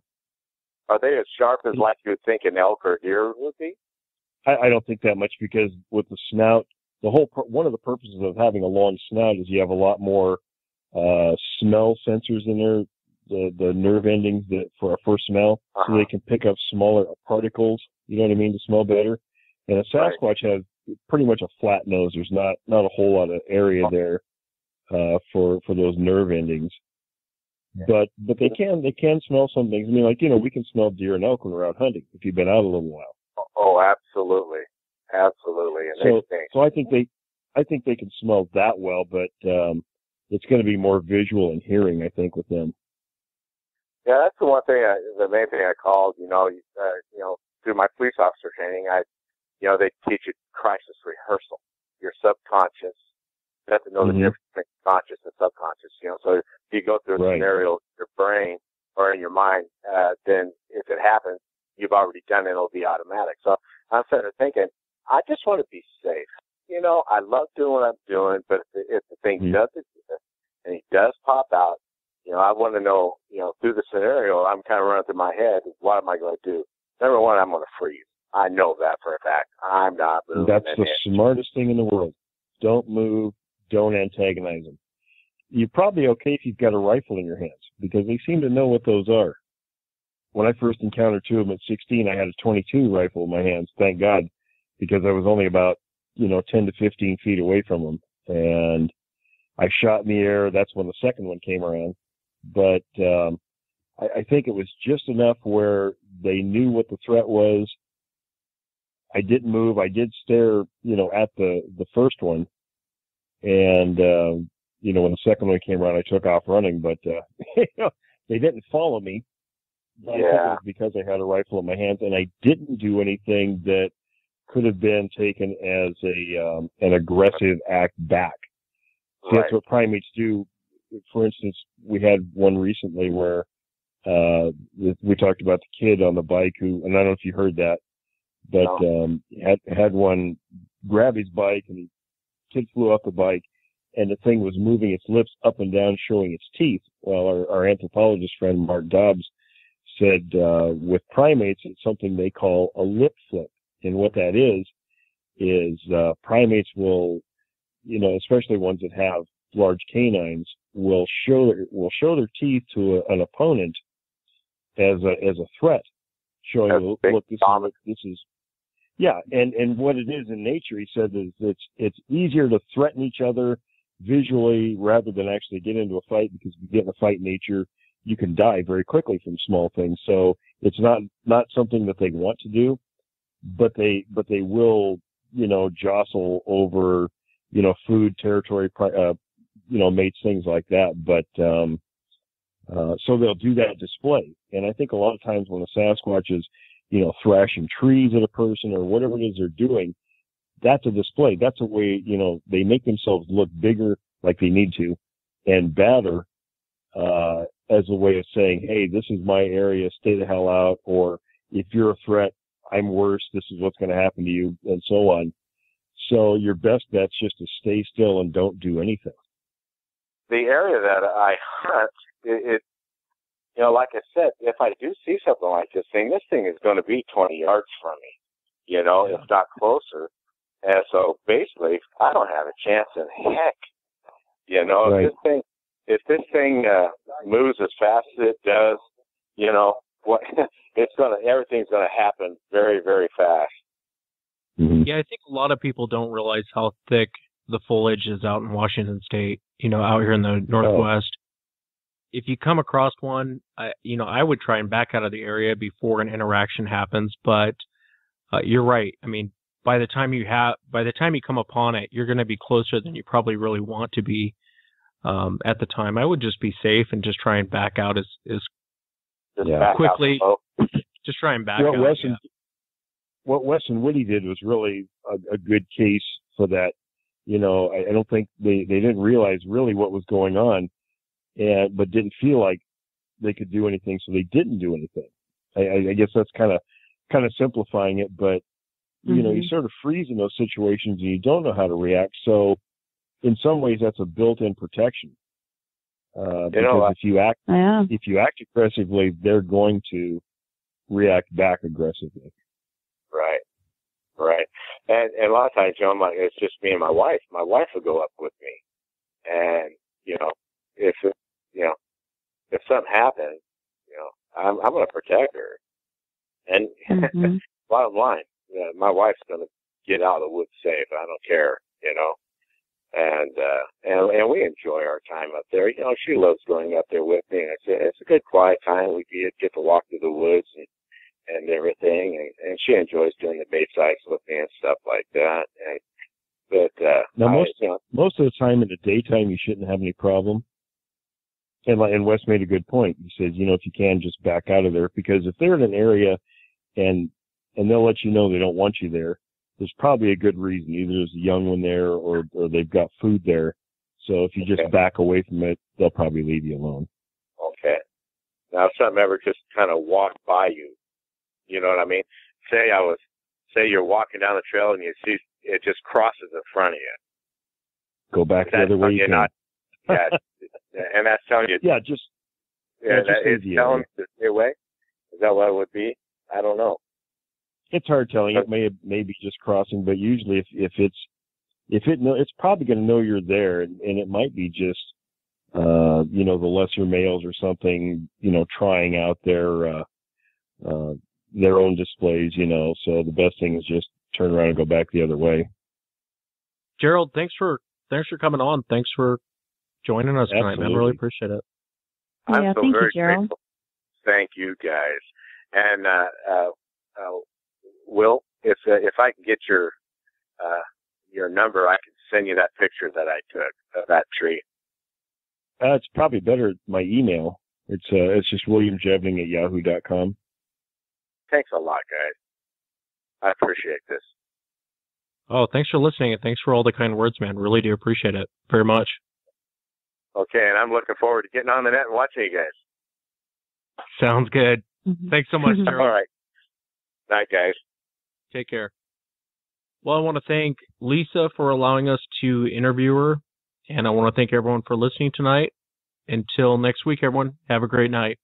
Are they as sharp as like you would think an elk or deer would be? I, I don't think that much because with the snout, the whole one of the purposes of having a long snout is you have a lot more uh, smell sensors in there, the the nerve endings that for for smell, so they can pick up smaller particles. You know what I mean to smell better. And a Sasquatch has pretty much a flat nose. There's not not a whole lot of area there uh, for for those nerve endings. But but they can they can smell some things. I mean, like you know, we can smell deer and elk when we're out hunting if you've been out a little while. Oh, absolutely, absolutely. And So, so I think they, I think they can smell that well, but um, it's going to be more visual and hearing, I think, with them. Yeah, that's the one thing. I, the main thing I called. You know, uh, you know, through my police officer training, I, you know, they teach you crisis rehearsal. Your subconscious. You have to know Mhm. the difference between conscious and subconscious. You know, so if you go through a Right. scenario in your brain or in your mind, uh, then if it happens, you've already done it. It'll be automatic. So I'm sitting there thinking, I just want to be safe. You know, I love doing what I'm doing, but if the, if the thing Mhm. does exist and he does pop out, you know, I want to know, you know, through the scenario, I'm kind of running through my head, what am I going to do? Number one, I'm going to freeze. I know that for a fact. I'm not moving. That's the inch. smartest thing in the world. Don't move. Don't antagonize them. You're probably okay if you've got a rifle in your hands because they seem to know what those are. When I first encountered two of them at 16, I had a 22 rifle in my hands. Thank God, because I was only about you know 10 to 15 feet away from them, and I shot in the air. That's when the second one came around. But um, I, I think it was just enough where they knew what the threat was. I didn't move. I did stare, you know, at the the first one, and uh, you know, when the second one came around, I took off running. But uh, (laughs) you know, they didn't follow me. I think it Yeah. was because I had a rifle in my hands, and I didn't do anything that could have been taken as a um, an aggressive act back. Right. that's what primates do. For instance, we had one recently where uh, we talked about the kid on the bike who, and I don't know if you heard that, but um, had had one grab his bike and the kid flew off the bike, and the thing was moving its lips up and down, showing its teeth. Well, our, our anthropologist friend Mark Dobbs said uh, with primates, it's something they call a lip flip, and what that is is uh, primates will, you know, especially ones that have large canines, will show their, will show their teeth to a, an opponent as a as a threat, showing look, big look, this is this is yeah, and and what it is in nature, he said is it's it's easier to threaten each other visually rather than actually get into a fight because if you get in a fight in nature, you can die very quickly from small things. So it's not not something that they want to do, but they but they will you know jostle over you know food territory uh, you know mates things like that. But um, uh, so they'll do that display, and I think a lot of times when a Sasquatch is you know thrashing trees at a person or whatever it is they're doing, that's a display. That's a way you know they make themselves look bigger like they need to, and badder uh, as a way of saying, hey, this is my area, stay the hell out, or if you're a threat, I'm worse, this is what's going to happen to you, and so on. So your best bet's just to stay still and don't do anything. the area that I hunt, (laughs) it, it, you know, like I said, if I do see something like this thing, this thing is going to be 20 yards from me, you know, if not closer. And so basically, I don't have a chance in heck, you know, Right. if this thing, if this thing uh, moves as fast as it does, you know, what (laughs) it's gonna, everything's gonna happen very, very fast. Yeah, I think a lot of people don't realize how thick the foliage is out in Washington State. You know, out here in the Northwest. If you come across one, I, you know, I would try and back out of the area before an interaction happens. But uh, you're right. I mean, by the time you have, by the time you come upon it, you're going to be closer than you probably really want to be um, at the time. I would just be safe and just try and back out as as Yeah. back out quickly. Just try and back what out. Wes yeah. what Wes and Woody did was really a, a good case for that. You know, I, I don't think they they didn't realize really what was going on, and but didn't feel like they could do anything, so they didn't do anything. I, I, I guess that's kind of kind of simplifying it, but you know, you Mhm. sort of freeze in those situations and you don't know how to react. So, in some ways, that's a built-in protection. Uh, because know, I- if you act Yeah. if you act aggressively, they're going to react back aggressively. Right. Right. And, and a lot of times, you know, my, it's just me and my wife. My wife will go up with me. And, you know, if, you know, if something happens, you know, I'm, I'm going to protect her. And Mhm. (laughs) bottom line, uh, my wife's going to get out of the woods safe. I don't care, you know. And, uh, and, and we enjoy our time up there. You know, she loves going up there with me. And it's a, it's a good quiet time. We get, get to walk through the woods and, and everything. And, and she enjoys doing the bait sites with me and stuff like that. And, but, uh, Now, I, most you know, most of the time in the daytime, you shouldn't have any problem. And like- and Wes made a good point. He says, you know, if you can, just back out of there because if they're in an area and and they'll let you know they don't want you there, there's probably a good reason. Either there's a young one there or or they've got food there. So if you just back away from it, they'll probably leave you alone. Okay. Now, if something ever just kind of walked by you, you know what I mean? Say I was, say you're walking down the trail and you see it just crosses in front of you. Go back the That's other way telling you you can. not, yeah, and that's telling you, Yeah, just yeah, yeah, just that, it's the telling area. you to stay away. Is that what it would be? I don't know. it's hard telling. It may may be just crossing, but usually if if it's if it know it's probably going to know you're there, and, and it might be just uh you know the lesser males or something you know trying out their uh uh their own displays. You know, so the best thing is just turn around and go back the other way. Gerald, thanks for thanks for coming on. Thanks for joining us tonight, man. Absolutely. Really appreciate it. I'm Yeah, so thank you, very Gerald. grateful. Thank you, guys. And uh, uh, uh, Will, if uh, if I can get your uh, your number, I can send you that picture that I took of that tree. Uh, it's probably better my email. It's uh it's just williamjevning at yahoo dot com. Thanks a lot, guys. I appreciate this. Oh, thanks for listening and thanks for all the kind words, man. Really do appreciate it very much. Okay, and I'm looking forward to getting on the net and watching you guys. Sounds good. Mhm. Thanks so much, (laughs) All Gerald. right. Night, guys. Take care. Well, I want to thank Lisa for allowing us to interview her, and I want to thank everyone for listening tonight. Until next week, everyone, have a great night.